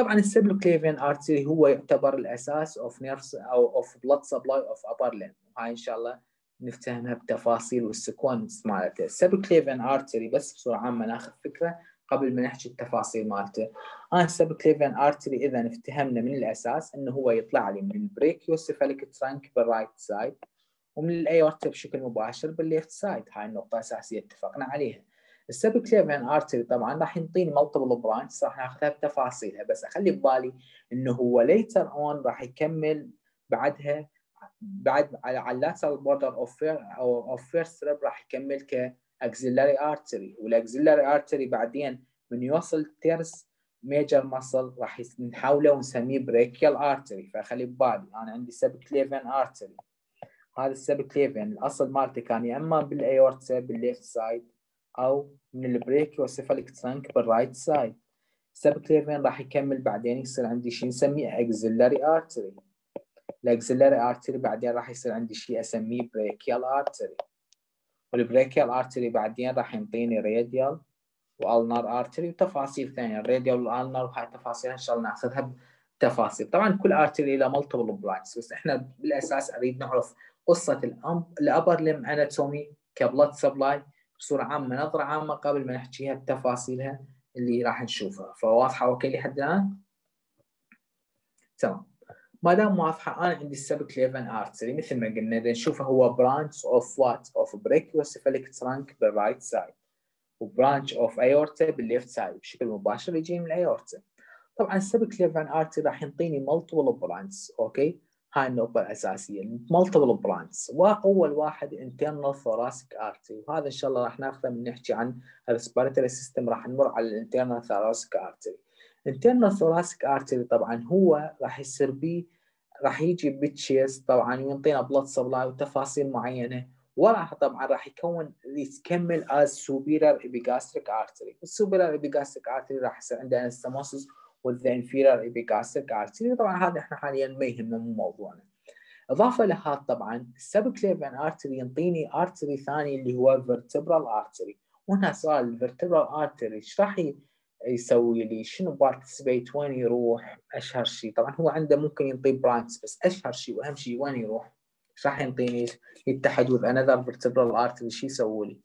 طبعا ال subclavian artery هو يعتبر الأساس of nerves أو اوف بلاد سبلاي اوف ابر لين وهاي إن شاء الله نفتهمها بتفاصيل وال sequence مالته. ال subclavian artery بس بصورة عامة ناخذ فكرة قبل ما نحكي التفاصيل مالته. أنا subclavian artery إذا افتهمنا من الأساس إنه هو يطلع لي من ال brachiocephalic trunk بال right side ومن الايورتا بشكل مباشر بال left side هاي النقطة أساسية اتفقنا عليها. ال subclavian artery طبعا راح ينطيني multiple branch راح ناخذها بتفاصيلها بس أخلي ببالي إنه هو later on راح يكمل بعدها بعد على ال lateral border of أو of first rib راح يكمل ك axillary artery وال axillary artery بعدين من يوصل teres major muscle راح نحوله ونسميه brachial artery فخلي ببالي أنا عندي subclavian artery هذا ال subclavian الأصل مالته كان يا إما بال aorta بال left side أو من ال brachiocephalic trunk بال right side ال subclavian راح يكمل بعدين يصير عندي شيء نسميه axillary artery ال axillary artery بعدين راح يصير عندي شيء أسميه brachial artery وال brachial artery بعدين راح ينطيني radial و ulnar artery وتفاصيل ثانية. ال radial وال ulnar وهاي التفاصيل إن شاء الله نأخذها بتفاصيل. طبعا كل artery له multiple branch بس إحنا بالأساس أريد نعرف قصة ال upper limb anatomy ك blood supply بصورة عامة نظرة عامة قبل ما نحكيها بتفاصيلها اللي راح نشوفها. فواضحة okay لحد الآن؟ تمام. ما دام واضحه أنا عندي ال subclavian artery. مثل ما قلنا إذا نشوفه هو branch of what of brachiocephalic trunk بال right side. و branch of aorta بال left side. بشكل مباشر يجي من الايورتا طبعا ال subclavian artery راح ينطيني multiple branch okay؟ هاي النقطة الأساسية multiple branch وأول واحد internal thoracic artery وهذا إن شاء الله راح ناخذه من نحكي عن respiratory system راح نمر على ال internal thoracic artery internal thoracic artery طبعا هو راح يصير به راح يجي بال chest طبعا وينطينا blood supply وتفاصيل معينة. وراح طبعا راح يكون يكمل as superior epigastric artery. ال superior epigastric artery راح يصير عنده anastomosis the inferior epigastric artery طبعا هذا إحنا حاليا ما يهمنا مو موضوعنا. إضافة لهذا طبعا ال subclavian artery ينطيني artery ثاني اللي هو vertebral artery. وهنا سؤال ال vertebral artery إيش راح يسوي لي؟ شنو participate وين يروح؟ أشهر شيء؟ طبعا هو عنده ممكن ينطي branches بس أشهر شيء وأهم شيء وين يروح؟ إيش راح ينطيني؟ يتحد with another vertebral artery. شو يسوي لي؟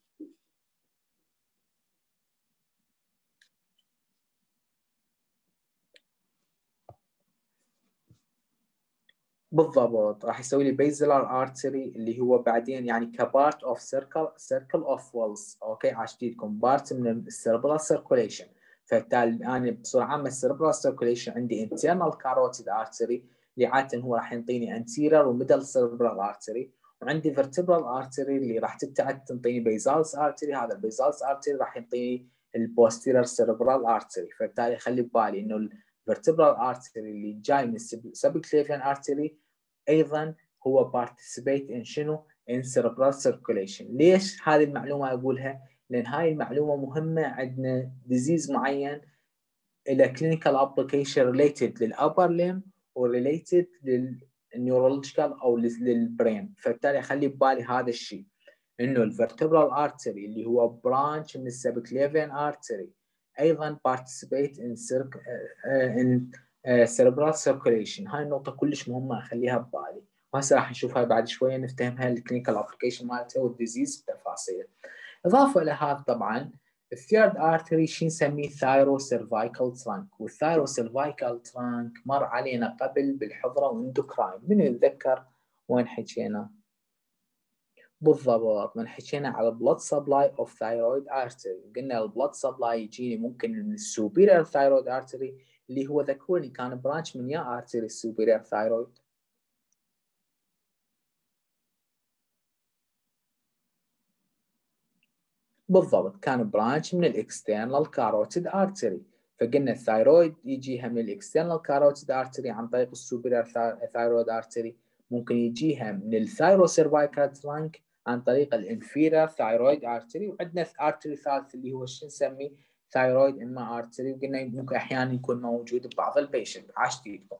بالضبط راح يسوي لي basilar artery اللي هو بعدين يعني ك part of circle circle of Willis okay؟ عاشت ايدكم part من ال cerebral circulation فبالتالي أنا بصورة عامة ال cerebral circulation عندي internal carotid artery اللي عاده هو راح ينطيني anterior و middle cerebral artery وعندي vertebral artery اللي راح تتحد تنطيني basilar artery هذا ال basilar artery راح ينطيني ال posterior cerebral artery فبالتالي خلي ببالي إنه ال vertebral artery اللي جاي من ال subclavian artery أيضا هو participate in شنو؟ in cerebral circulation ليش هذه المعلومة أقولها؟ لأن هاي المعلومة مهمة عندنا disease معين إله clinical application related لل upper limb و related لل neurological أو لل brain فبالتالي خلي ببالي هذا الشيء إنه ال vertebral artery اللي هو branch من ال subclavian artery أيضا participate in, circ... in cerebral circulation. هاي النقطة كلش مهمة أخليها ببالي. وهسه راح نشوفها بعد شوية نفتهمها ال clinical application مالتها وال disease بتفاصيل. إضافة لهذا طبعا ال third artery شي نسميه؟ thyrocervical trunk وال thyrocervical trunk مر علينا قبل بمحاضرة ال endocrine من يتذكر؟ وين حكينا؟ بالضبط. من حكينا على blood supply of thyroid artery. قلنا ال blood supply يجيني ممكن من ال superior thyroid artery اللي هو ذكرني كان branch من يا artery ال superior thyroid. بالضبط كان branch من ال external carotid artery فقلنا ال thyroid يجيها من ال external carotid artery عن طريق ال superior thyroid artery ممكن يجيها من ال thyrocervical trunk عن طريق ال inferior thyroid artery وعندنا artery ثالث اللي هو شو نسميه؟ thyroid ima artery وقلنا ممكن أحيانا يكون موجود ببعض ال patient عاشت ايدكم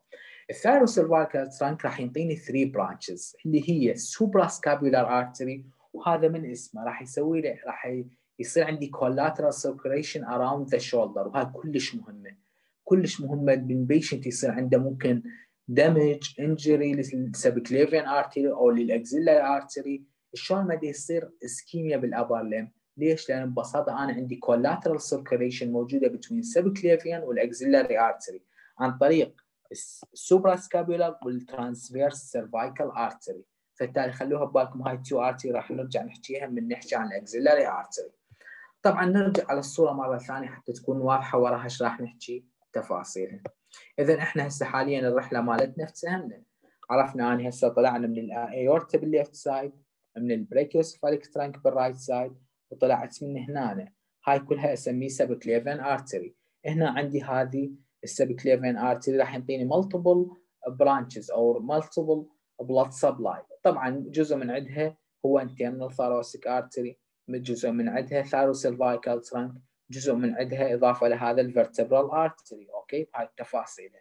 ال thyrocervical trunk راح ينطيني 3 branches اللي هي suprascapular artery وهذا من اسمه راح يسوي لي راح يصير عندي collateral circulation around the shoulder وهذا كلش مهمة. كلش مهمة من patient يصير عنده ممكن damage injury لل subclavian artery أو لل axillary artery شلون ما يصير ischemia بال upper limb ليش؟ لأن ببساطة أنا عندي collateral circulation موجودة بين ال subclavian وال axillary artery عن طريق ال suprascapular وال transverse cervical artery فبالتالي خلوها ببالكم هاي ال two artery راح نرجع نحكيها من نحكي عن ال axillary artery طبعا نرجع على الصورة مرة ثانية حتى تكون واضحة وراها إيش راح نحكي تفاصيلها. اذا إحنا هسه حاليا الرحلة مالتنا فهمنا عرفنا أني هسه طلعنا من ال aorta بال left side من ال brachiocephalic trunk بال right side وطلعت من هنا هاي كلها أسميه subclavian artery هنا عندي هذه ال subclavian artery راح يعطيني multiple branches أو multiple blood supply طبعا جزء من عندها هو internal thoracic artery جزء من عندها thyrocervical trunk جزء من عندها إضافة لهذا ال vertebral artery okay؟ بهاي التفاصيل.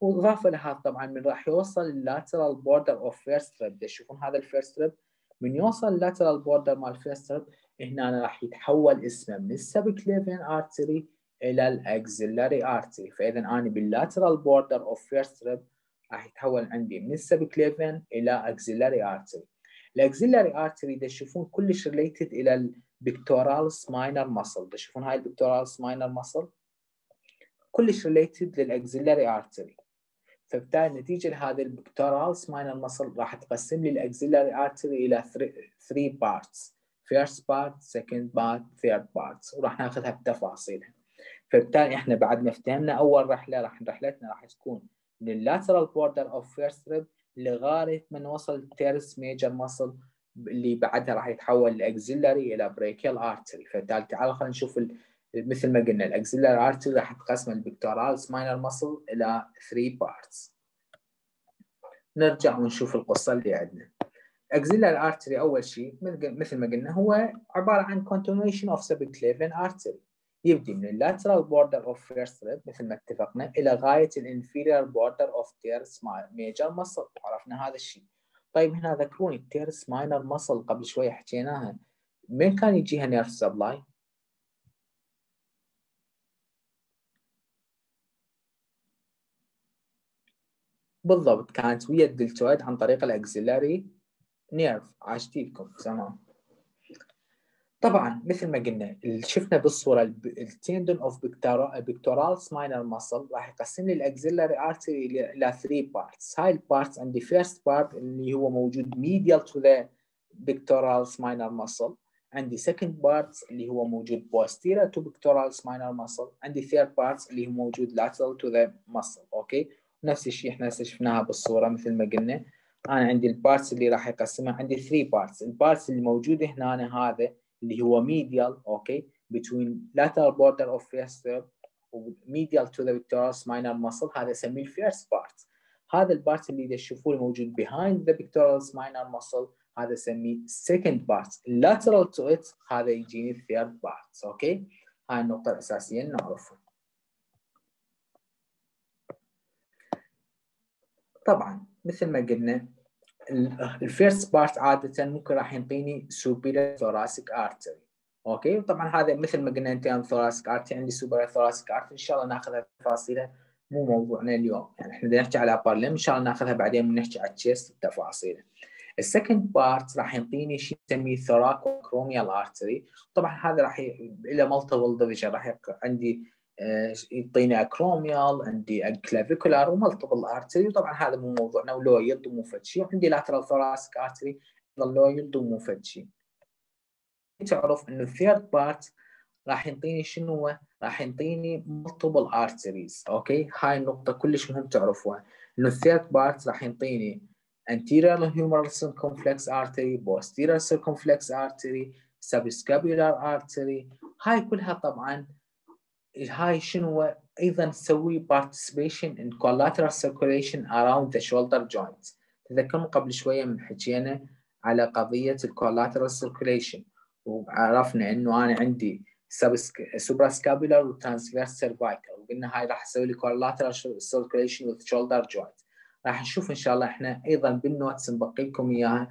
وإضافة لهذا طبعا من راح يوصل ال lateral border of first rib تشوفون هذا ال first rib من يوصل ال lateral border مال ال first rib هنا راح يتحول اسمه من ال subclavian artery إلى ال axillary artery. فاذا أنا بال lateral border of first rib راح يتحول عندي من ال subclavian إلى axillary artery. ال axillary artery تشوفون كلش related إلى ال pectoralis minor muscle تشوفون هاي ال pectoralis minor muscle كلش related لل axillary artery. فبالتالي نتيجة لهذا ال pectoralis minor muscle راح تقسم لي ال axillary artery إلى 3 parts first part second part third part وراح ناخذها بتفاصيلها. فبالتالي إحنا بعد ما افتهمنا أول رحلة راح رحلتنا راح تكون من ال lateral border of first rib لغاية ما نوصل ال teres major muscle اللي بعدها راح يتحول ل axillary إلى brachial artery فبالتالي تعالوا خلينا نشوف مثل ما قلنا ال axillary artery راح تقسم ال pectoralis minor muscle إلى 3 parts نرجع ونشوف القصة اللي عندنا. axillary artery أول شيء مثل ما قلنا هو عبارة عن continuation of subclavian artery. يبدي من ال lateral border of first rib مثل ما اتفقنا إلى غاية ال inferior border of teres major muscle عرفنا هذا الشيء. طيب هنا ذكروني ال teres minor muscle قبل شوية حكيناها. من كان يجيها nerve supply؟ بالضبط كانت ويا ال deltoid عن طريق ال axillary nerve عاشت إيدكم تمام. طبعا مثل ما قلنا شفنا بالصورة ال tendon of pectoralis minor muscle راح يقسم لي ال axillary artery إلى 3 parts هاي ال parts عندي first part اللي هو موجود medial to the pectoralis minor muscle عندي second parts اللي هو موجود posterior to pectoralis minor muscle عندي third parts اللي هو موجود lateral to the muscle okay نفس الشيء إحنا هسه شفناها بالصورة مثل ما قلنا. أنا عندي ال parts اللي راح يقسمها عندي 3 parts ال parts اللي موجوده هنا هذا اللي هو medial okay? between lateral border of first rib و medial to the pectoralis minor muscle هذا أسميه first part هذا ال part اللي تشوفوه موجود behind the pectoralis minor muscle هذا أسميه second part lateral to it هذا يجيني third part okay؟ هاي النقطة الأساسية نعرفها. طبعا مثل ما قلنا ال first part عادة ممكن راح ينطيني superior thoracic artery okay طبعا هذا مثل ما قلنا أنت thoracic artery عندي superior thoracic artery إن شاء الله ناخذها تفاصيلها مو موضوعنا اليوم يعني إحنا بدنا نحكي على upper limb إن شاء الله ناخذها بعدين بنحكي على ال chest بتفاصيله ال second part راح ينطيني شيء نسميه thoracoacromial artery طبعا هذا راح. له multiple division راح. عندي يعطيني acromial عندي clavicular و multiple artery وطبعا هذا مو موضوعنا ولويد ومو فد شيء وعندي lateral thoracic artery لويد ومو فد شيء تعرف إنه ال third part راح ينطيني شنو؟ راح ينطيني multiple arteries okay؟ هاي النقطة كلش مهم تعرفوها. إنه ال third part راح ينطيني anterior humeral circumflex artery posterior circumflex artery subscapular artery. هاي كلها طبعا هاي شنو أيضا تسوي participation in collateral circulation around the shoulder joints. تذكرون قبل شوية من حكينا على قضية ال collateral circulation. وعرفنا إنه أنا عندي suprascapular و transverse cervical. وقلنا هاي راح تسوي لي collateral circulation with shoulder joint راح نشوف إن شاء الله إحنا أيضا بالنوتس نبقي لكم إياها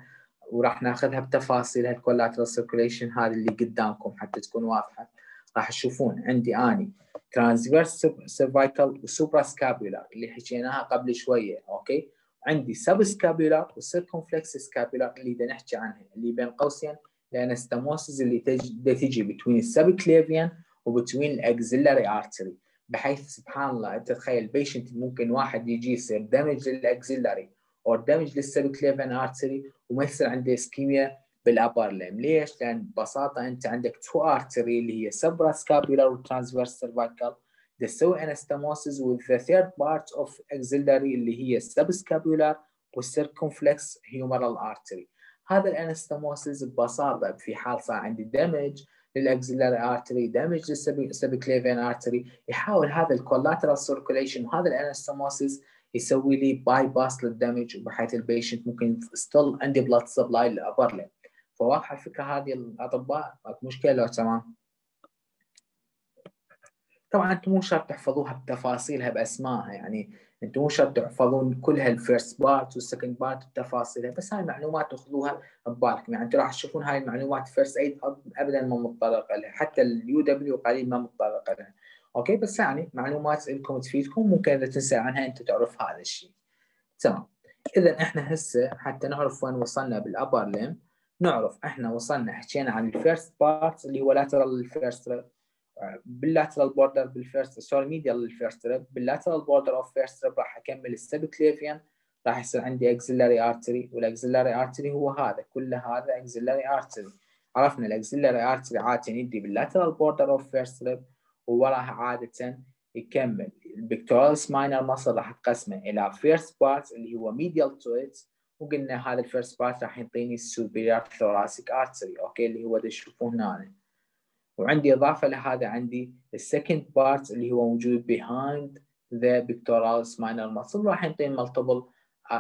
وراح ناخذها بتفاصيل ال collateral circulation هذه اللي قدامكم حتى تكون واضحة. راح تشوفون عندي آني transverse cervical و suprascapular اللي حكيناها قبل شوية okay؟ عندي subscapular و circumflex scapular اللي بدنا نحكي عنها اللي بين قوسين ال anastomosis اللي تجي, تجي between ال subclavian و between ال axillary artery بحيث سبحان الله أنت تخيل patient ممكن واحد يجي يصير damage لل axillary أو damage لل subclavian artery وما يصير عنده ischemia بال upper limb ليش؟ لأن ببساطة أنت عندك two artery اللي هي suprascapular و transverse cervical تسوي anastomosis with the third part of اللي هي subscapular وال circumflex humeral artery. هذا ال anastomosis ببساطة في حال صار عندي damage لل axillary artery damage لل subclavian artery يحاول هذا ال collateral circulation وهذا ال anastomosis يسوي لي bypass لل damage بحيث ال patient ممكن still عندي blood supply لل upper limb فواضحه الفكرة هذه الأطباء؟ ماكو مشكلة لو تمام طبعا أنتم مو شرط تحفظوها بتفاصيلها بأسمائها يعني أنتم مو شرط تحفظون كلها ال first part وال second part بتفاصيلها بس هاي المعلومات تأخذوها ببالكم يعني أنتم راح تشوفون هاي المعلومات First Aid ابدا ما متطرق لها حتى ال UW قليل ما متطرق لها. okay بس يعني معلومات لكم تفيدكم ممكن إذا تنسى عنها أنت تعرف هذا الشيء. تمام. اذا إحنا هسه حتى نعرف وين وصلنا بال upper limb نعرف إحنا وصلنا حكينا عن ال first part اللي هو لاترال الفيرست باللاترال بوردر بالفيرست سوري ميديال للفيرست ريب باللاترال بوردر اوف فيرست ريب راح أكمل ال subclavian راح يصير عندي axillary artery وال axillary artery هو هذا كل هذا axillary artery عرفنا ال axillary artery عادة يبدي بال lateral border of first rib ووراها عادة يكمل. ال pectoralis minor muscle راح تقسمه إلى first part اللي هو medial to it وقلنا هذا ال first part راح يعطيني ال superior thoracic artery okay اللي هو تشوفون هنا وعندي إضافة لهذا عندي ال second part اللي هو موجود behind the pectoralis minor muscle. راح يعطيني multiple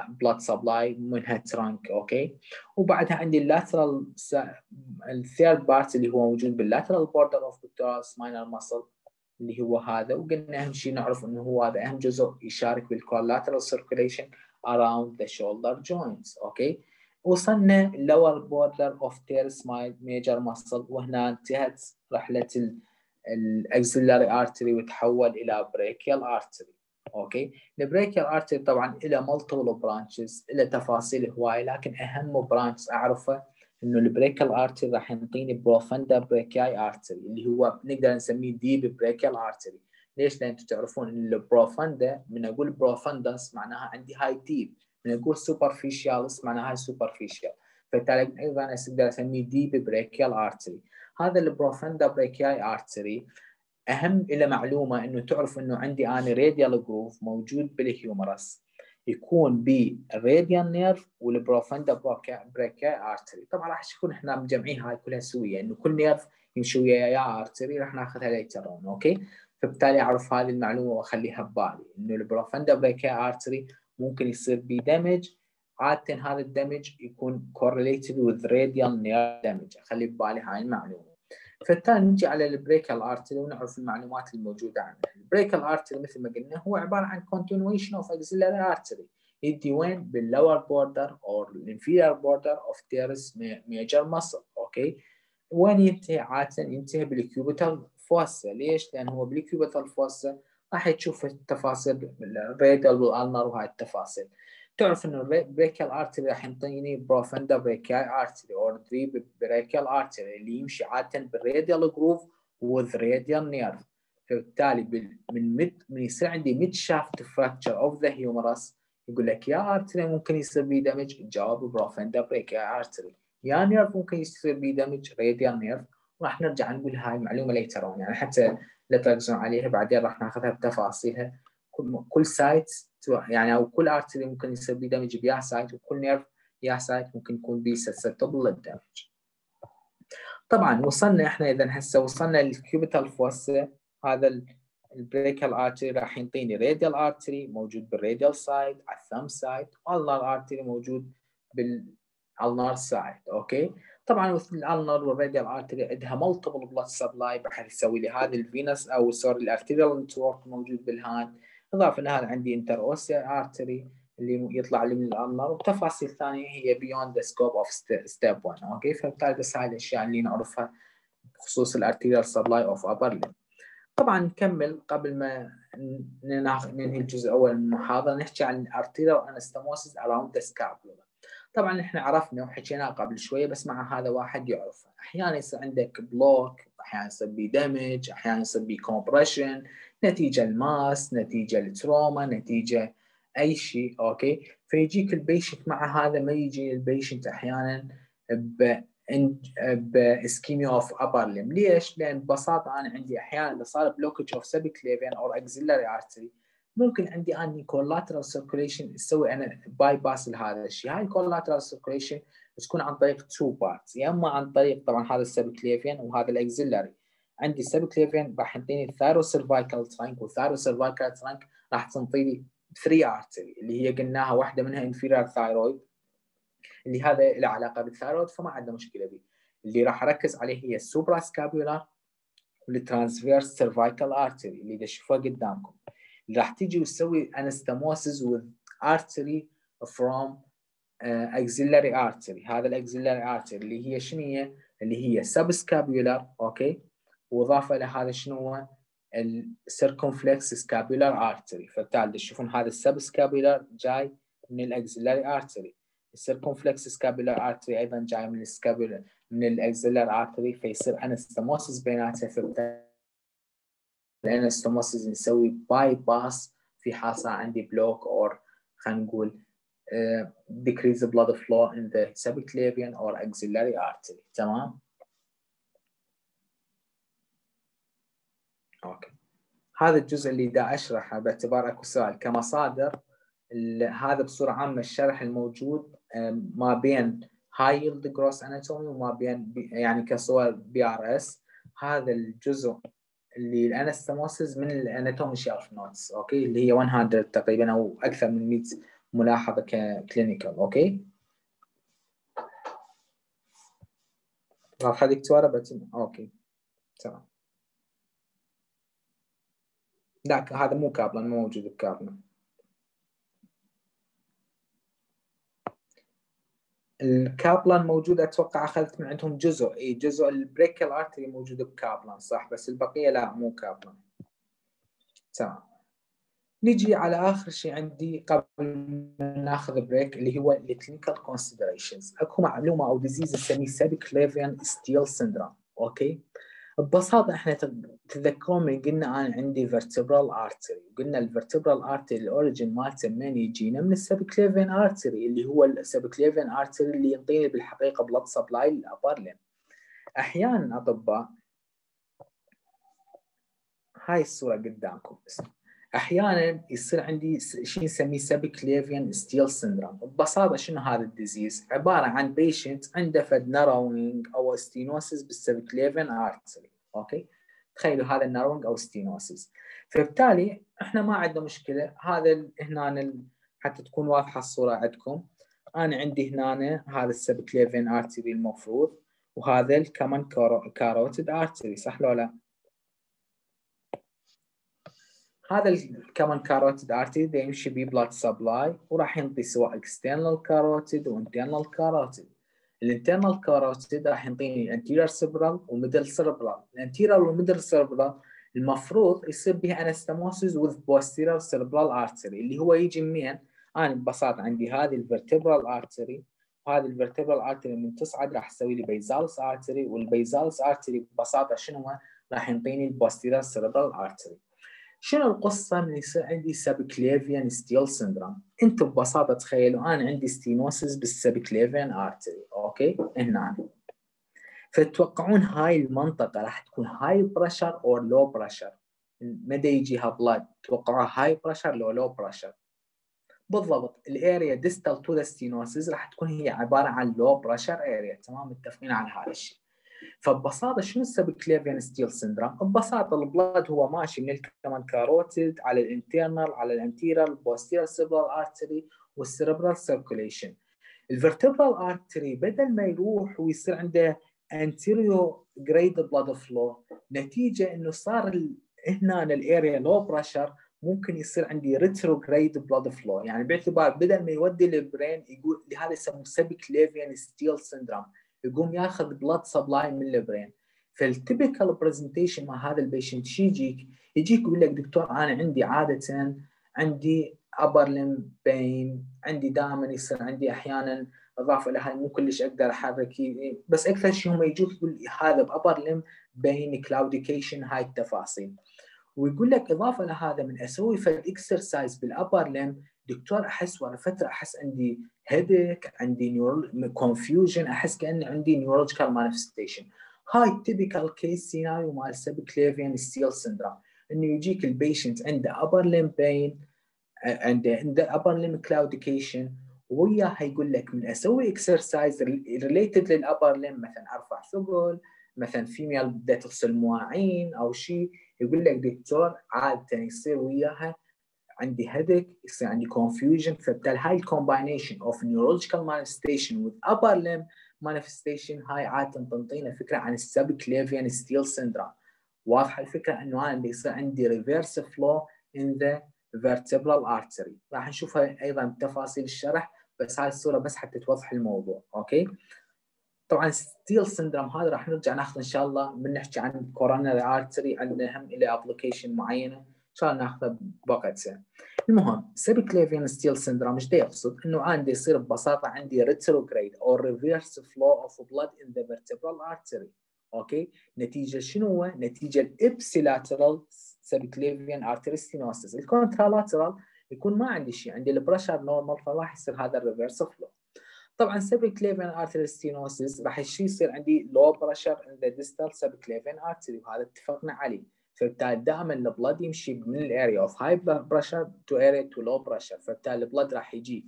blood supply منها trunk okay. وبعدها عندي ال lateral ال third part اللي هو موجود بال lateral border of pectoralis minor muscle اللي هو هذا. وقلنا أهم شيء نعرف إنه هو هذا أهم جزء يشارك بال collateral circulation around the shoulder joints okay وصلنا lower border of teres major muscle وهنا انتهت رحلة ال axillary artery وتحول إلى brachial artery okay ال brachial artery طبعا له multiple branches له تفاصيل هوايه لكن أهم branch أعرفه إنه ال brachial artery راح ينطيني profunda brachii artery اللي هو نقدر نسميه deep brachial artery ليش؟ لأن أنتم تعرفون إن ال profunda من أقول profundus معناها عندي هاي deep من أقول superficialis معناها هاي superficial فبالتالي أيضا أقدر أسميه deep brachial artery هذا ال profunda brachii artery أهم إلى معلومة إنه تعرف إنه عندي أنا radial groove موجود بال humerus يكون بال radial nerve وال profunda brachii artery طبعا راح تشوفون إحنا مجمعين هاي كلها سويه إنه كل nerve يمشي ويا يا artery راح ناخذها later okay فبالتالي أعرف هذه المعلومة وأخليها ببالي. إنه ال profunda brachii artery ممكن يصير بي damage عاده هذا ال damage يكون correlated with radial nerve damage. اخلي ببالي هاي المعلومة. فالتالي نجي على ال brachial artery ونعرف المعلومات الموجودة عنه. ال brachial artery مثل ما قلنا هو عبارة عن continuation of axillary artery. يبدي وين؟ بال lower border أو ال inferior border of teres major muscle okay وين ينتهي؟ عاده ينتهي بال cubital fossa ليش؟ لأن هو بال cubital fossa راح تشوف التفاصيل ال radial وال ulnar وهاي التفاصيل. تعرف إنه ال brachial artery راح ينطيني profunda brachial artery أو deep brachial artery اللي يمشي عادة بال radial groove with radial nerve فبالتالي من mid من يصير عندي mid shaft fracture of the humerus يقول لك يا artery ممكن يصير بي damage تجاوب profunda brachial artery يا nerve ممكن يصير بي damage radial nerve وراح نرجع نقول هاي المعلومه later يعني حتى لا تركزون عليها بعدين راح ناخذها بتفاصيلها. كل كل site يعني أو كل artery ممكن يصير بيه damage بيا site وكل nerve يا site ممكن يكون بيه susceptible لل damage طبعا وصلنا إحنا إذا هسه وصلنا لل cubital fossa هذا ال brachial artery راح ينطيني radial artery موجود بال radial side على ال thumb side و ulnar artery موجود بال ulnar side okay طبعا ال ulnar وال radial artery عندها multiple blood supply بحيث يسوي لي هذا ال venous أو sorry ال arterial network موجود بال hand إضافة لهذا عندي interosseous artery اللي يطلع لي من ال ulnar وتفاصيل ثانية هي beyond the scope of step 1 okay؟ فبالتالي بس هاي الأشياء اللي نعرفها بخصوص ال arterial supply of upper limb طبعا نكمل قبل ما ننهي الجزء الأول من المحاضرة. نحكي عن ال arterial anastomosis around the scapula طبعا إحنا عرفنا وحكيناه قبل شوية بس مع هذا واحد يعرف. أحيانا يصير عندك block أحيانا يصير بي damage أحيانا يصير بي compression نتيجة ال mass نتيجة ال trauma نتيجة أي شيء okay؟ فيجيك ال patient مع هذا ما يجي ال patient أحيانا ب ب ischemia of upper ليش؟ لأن ببساطة أنا عندي أحيانا إذا صار blockage of subclavian أو axillary artery ممكن عندي أني collateral circulation تسوي أنا bypass لهذا الشيء. هاي ال collateral circulation تكون عن طريق two parts يا إما عن طريق طبعا هذا ال subclavian وهذا ال axillary عندي ال subclavian راح ينطيني ال thyrocervical trunk وال thyrocervical trunk راح تنطيني 3 artery اللي هي قلناها واحدة منها inferior thyroid اللي هذا له علاقة بال thyroid فما عندنا مشكلة به اللي راح أركز عليه هي ال suprascapular وال transverse cervical artery اللي تشوفوها قدامكم. اللي راح تيجي وتسوي anastomosis with artery from uh, axillary artery هذا ال axillary artery اللي هي شنو هي؟ اللي هي subscapular okay وإضافة لهذا شنو هو؟ ال circumflex scapular artery فبالتالي تشوفون هذا ال subscapular جاي من ال axillary artery ال circumflex scapular artery أيضا جاي من ال scapular من فيصير anastomosis بيناتها فبالتالي ال anastomosis نسوي bypass في حال عندي block or خلينا نقول uh, decrease the blood flow in the subclavian or axillary artery. تمام؟ okay. هذا الجزء اللي دا أشرحه باعتبار أكو سؤال. كمصادر هذا بصورة عامة الشرح الموجود ما بين هاي yield gross anatomy وما بين يعني كصور BRS هذا الجزء اللي ال anastomosis من ال anatomy shelf notes okay؟ اللي هي 100 تقريبا أو أكثر من 100 ملاحظة ك clinical okay؟ واضحه دكتورة بس okay. تمام. لا هذا مو كابلان مو موجود بكابلان الكابلان موجود أتوقع أخذت من عندهم جزء. إي جزء ال brachial artery موجود بكابلان صح؟ بس البقية لا مو كابلان. تمام. نجي على آخر شيء عندي قبل ما ناخذ break اللي هو ال clinical considerations أكو معلومة أو disease نسميه subclavian steal syndrome okay؟ ببساطة إحنا تتذكرون من قلنا أنا عندي vertebral artery وقلنا ال vertebral artery ال origin مالته من يجينا؟ من ال subclavian artery اللي هو ال subclavian artery اللي يعطيني بالحقيقة blood supply لل upper أحيانا أطباء هاي الصورة قدامكم بس. أحيانا يصير عندي شيء نسميه subclavian steal syndrome ببساطة شنو هذا ال disease؟ عبارة عن patient عنده فد narrowing أو stenosis بال subclavian artery okay؟ تخيلوا هذا ال narrowing أو stenosis فبالتالي إحنا ما عندنا مشكلة. هذا هنا حتى تكون واضحة الصورة عندكم. أنا عندي هنا هذا ال subclavian artery المفروض وهذا ال common carotid artery صح لو لا؟ هذا common carotid artery يمشي بيه blood supply وراح ينطي سواء external carotid و internal carotid ال internal carotid راح ينطيني anterior cerebral و middle cerebral ال anterior وال middle cerebral المفروض يصير بها anastomosis with posterior cerebral artery اللي هو يجي منين؟ أنا ببساطة عندي هذه ال vertebral artery وهذه ال vertebral artery من تصعد راح أسوي لي basilar artery وال basilar artery ببساطة شنو راح ينطيني ال posterior cerebral artery شنو القصة من يصير عندي subclavian steal syndrome؟ أنتم ببساطة تخيلوا أنا عندي stenosis بال subclavian artery، okay؟ هنا. فتتوقعون هاي المنطقة راح تكون high pressure أو low pressure مدى يجيها blood توقعوها high pressure لو low pressure بالضبط ال area distal to the stenosis راح تكون هي عبارة عن low pressure area تمام؟ متفقين على هذا الشيء. فببساطة شنو ال subclavian steal syndrome؟ ببساطة ال blood هو ماشي من ال common carotid على ال internal على ال anterior ال posterior cerebral artery وال cerebral circulation ال vertebral artery بدل ما يروح ويصير عنده anterograde blood flow نتيجة إنه صار هنا ال area low pressure ممكن يصير عندي retrograde blood flow يعني باعتبار بدل ما يودي لل brain يقول لهذا يسموه subclavian steal syndrome يقوم ياخذ blood supply من ال brain. فال typical presentation مع هذا ال patient شي يجيك؟ يجيك يقول لك دكتور أنا عندي عادة عندي upper limb pain عندي دائما يصير عندي أحيانا إضافة هاي مو كلش أقدر أحرك. بس أكثر شيء هم يجوك يقول هذا ب upper limb pain claudication هاي التفاصيل ويقول لك إضافة لهذا من أسوي فد exercise بال upper limb دكتور أحس ورا فترة أحس عندي headache عندي neural confusion أحس كأني عندي neurological manifestation هاي typical case scenario مال subclavian steal syndrome إنه يجيك ال patient عنده upper limb pain عنده عنده upper limb claudication وياه يقول لك من أسوي exercise related لل upper limb مثلا أرفع ثقل مثلا female بدها تغسل مواعين أو شيء يقول لك دكتور عادة يصير وياها عندي headache يصير عندي confusion فبالتالي هاي ال combination of neurological manifestation with upper limb manifestation هاي عادة تنطينا فكرة عن ال subclavian steal syndrome واضحة الفكرة إنه أنا بيصير عندي reverse flow in the vertebral artery. راح نشوفها أيضا بتفاصيل الشرح بس هاي الصورة بس حتى توضح الموضوع okay؟ طبعا steal syndrome هذا راح نرجع ناخذ إن شاء الله من نحكي عن coronary artery عندنا هم إلى application معينة. ان شاء الله بوقت. المهم subclavian steal syndrome إيش يقصد؟ انه عندي يصير ببساطه عندي retrograde أو reverse flow of blood in the vertebral artery okay نتيجه شنو هو؟ نتيجه ال ipsilateral subclavian artery stenosis ال contralateral يكون ما عندي شيء عندي ال pressure normal فراح يصير هذا ال reverse flow طبعا subclavian artery stenosis راح يصير عندي low pressure in the distal subclavian artery وهذا اتفقنا عليه فبالتالي دائما ال blood يمشي من ال area of high pressure to area to low pressure فبالتالي ال blood راح يجي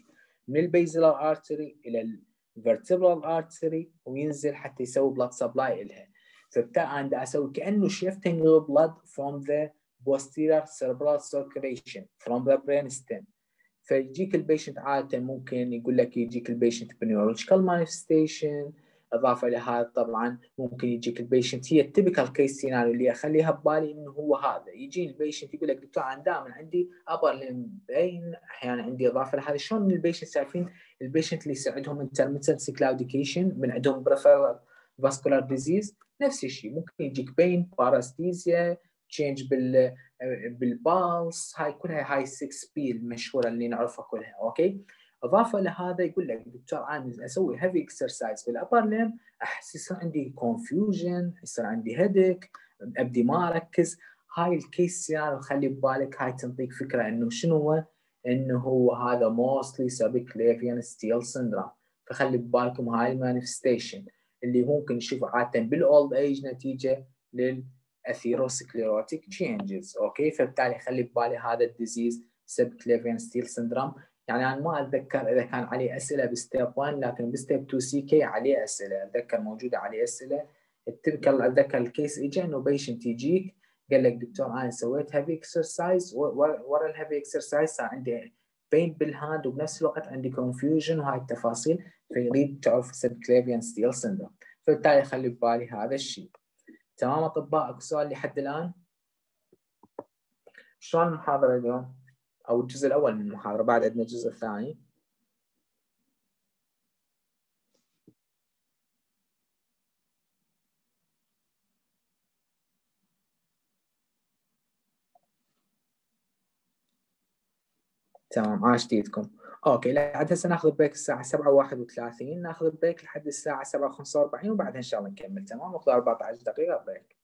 من ال basilar artery إلى ال vertebral artery وينزل حتى يسوي blood supply لها فبالتالي أنا أسوي steal كأنه the blood from the posterior cerebral circulation from the brain stem. فيجيك ال patient عادة ممكن يقول لك يجيك ال patient ب neurological manifestation أضافة إلى هذا طبعا. ممكن يجيك ال patient هي ال typical case scenario اللي أخليها ببالي إنه هو هذا. يجي ال patient يقول لك دكتور أنا دائما عندي upper بين أحيانا عندي إضافة لهذا. شلون ال patient شايفين ال patient اللي يساعدهم intermittent claudication من عندهم peripheral vascular disease نفس الشيء. ممكن يجيك pain paresthesia change بال بال pulse هاي كلها هاي 6 P المشهوره اللي نعرفها كلها okay إضافة لهذا يقول لك دكتور أنا أسوي heavy exercise في ال upper limb أحس يصير عندي confusion يصير عندي headache أبدي ما أركز. هاي ال case scenario خلي ببالك هاي تنطيك فكرة إنه شنو هو؟ إنه هو هذا mostly subclavian steal syndrome فخلي ببالكم هاي ال manifestation اللي ممكن نشوفه عادة بال old age نتيجة لل atherosclerotic changes okay؟ فبالتالي خلي ببالي هذا ال disease subclavian steal syndrome يعني أنا ما أتذكر إذا كان عليه أسئلة ب Step 1 لكن ب Step 2 CK عليه أسئلة. أتذكر موجودة عليه أسئلة. ال typical أتذكر ال case اجى إنه patient يجيك قال لك دكتور أنا سويت heavy exercise ورا ال heavy exercise صار عندي pain بال hand وبنفس الوقت عندي confusion وهاي التفاصيل فيريد تعرف subclavian steal syndrome فبالتالي خلي ببالي هذا الشيء. تمام أطباء أكو سؤال لحد الآن؟ شلون المحاضرة اليوم؟ أو الجزء الأول من المحاضرة بعد عندنا الجزء الثاني. تمام عاش جديدكم. okay لحد هسه ناخذ break الساعة 7:31 ناخذ break لحد الساعة 7:45 وبعدها إن شاء الله نكمل تمام؟ ناخذ 14 دقيقة break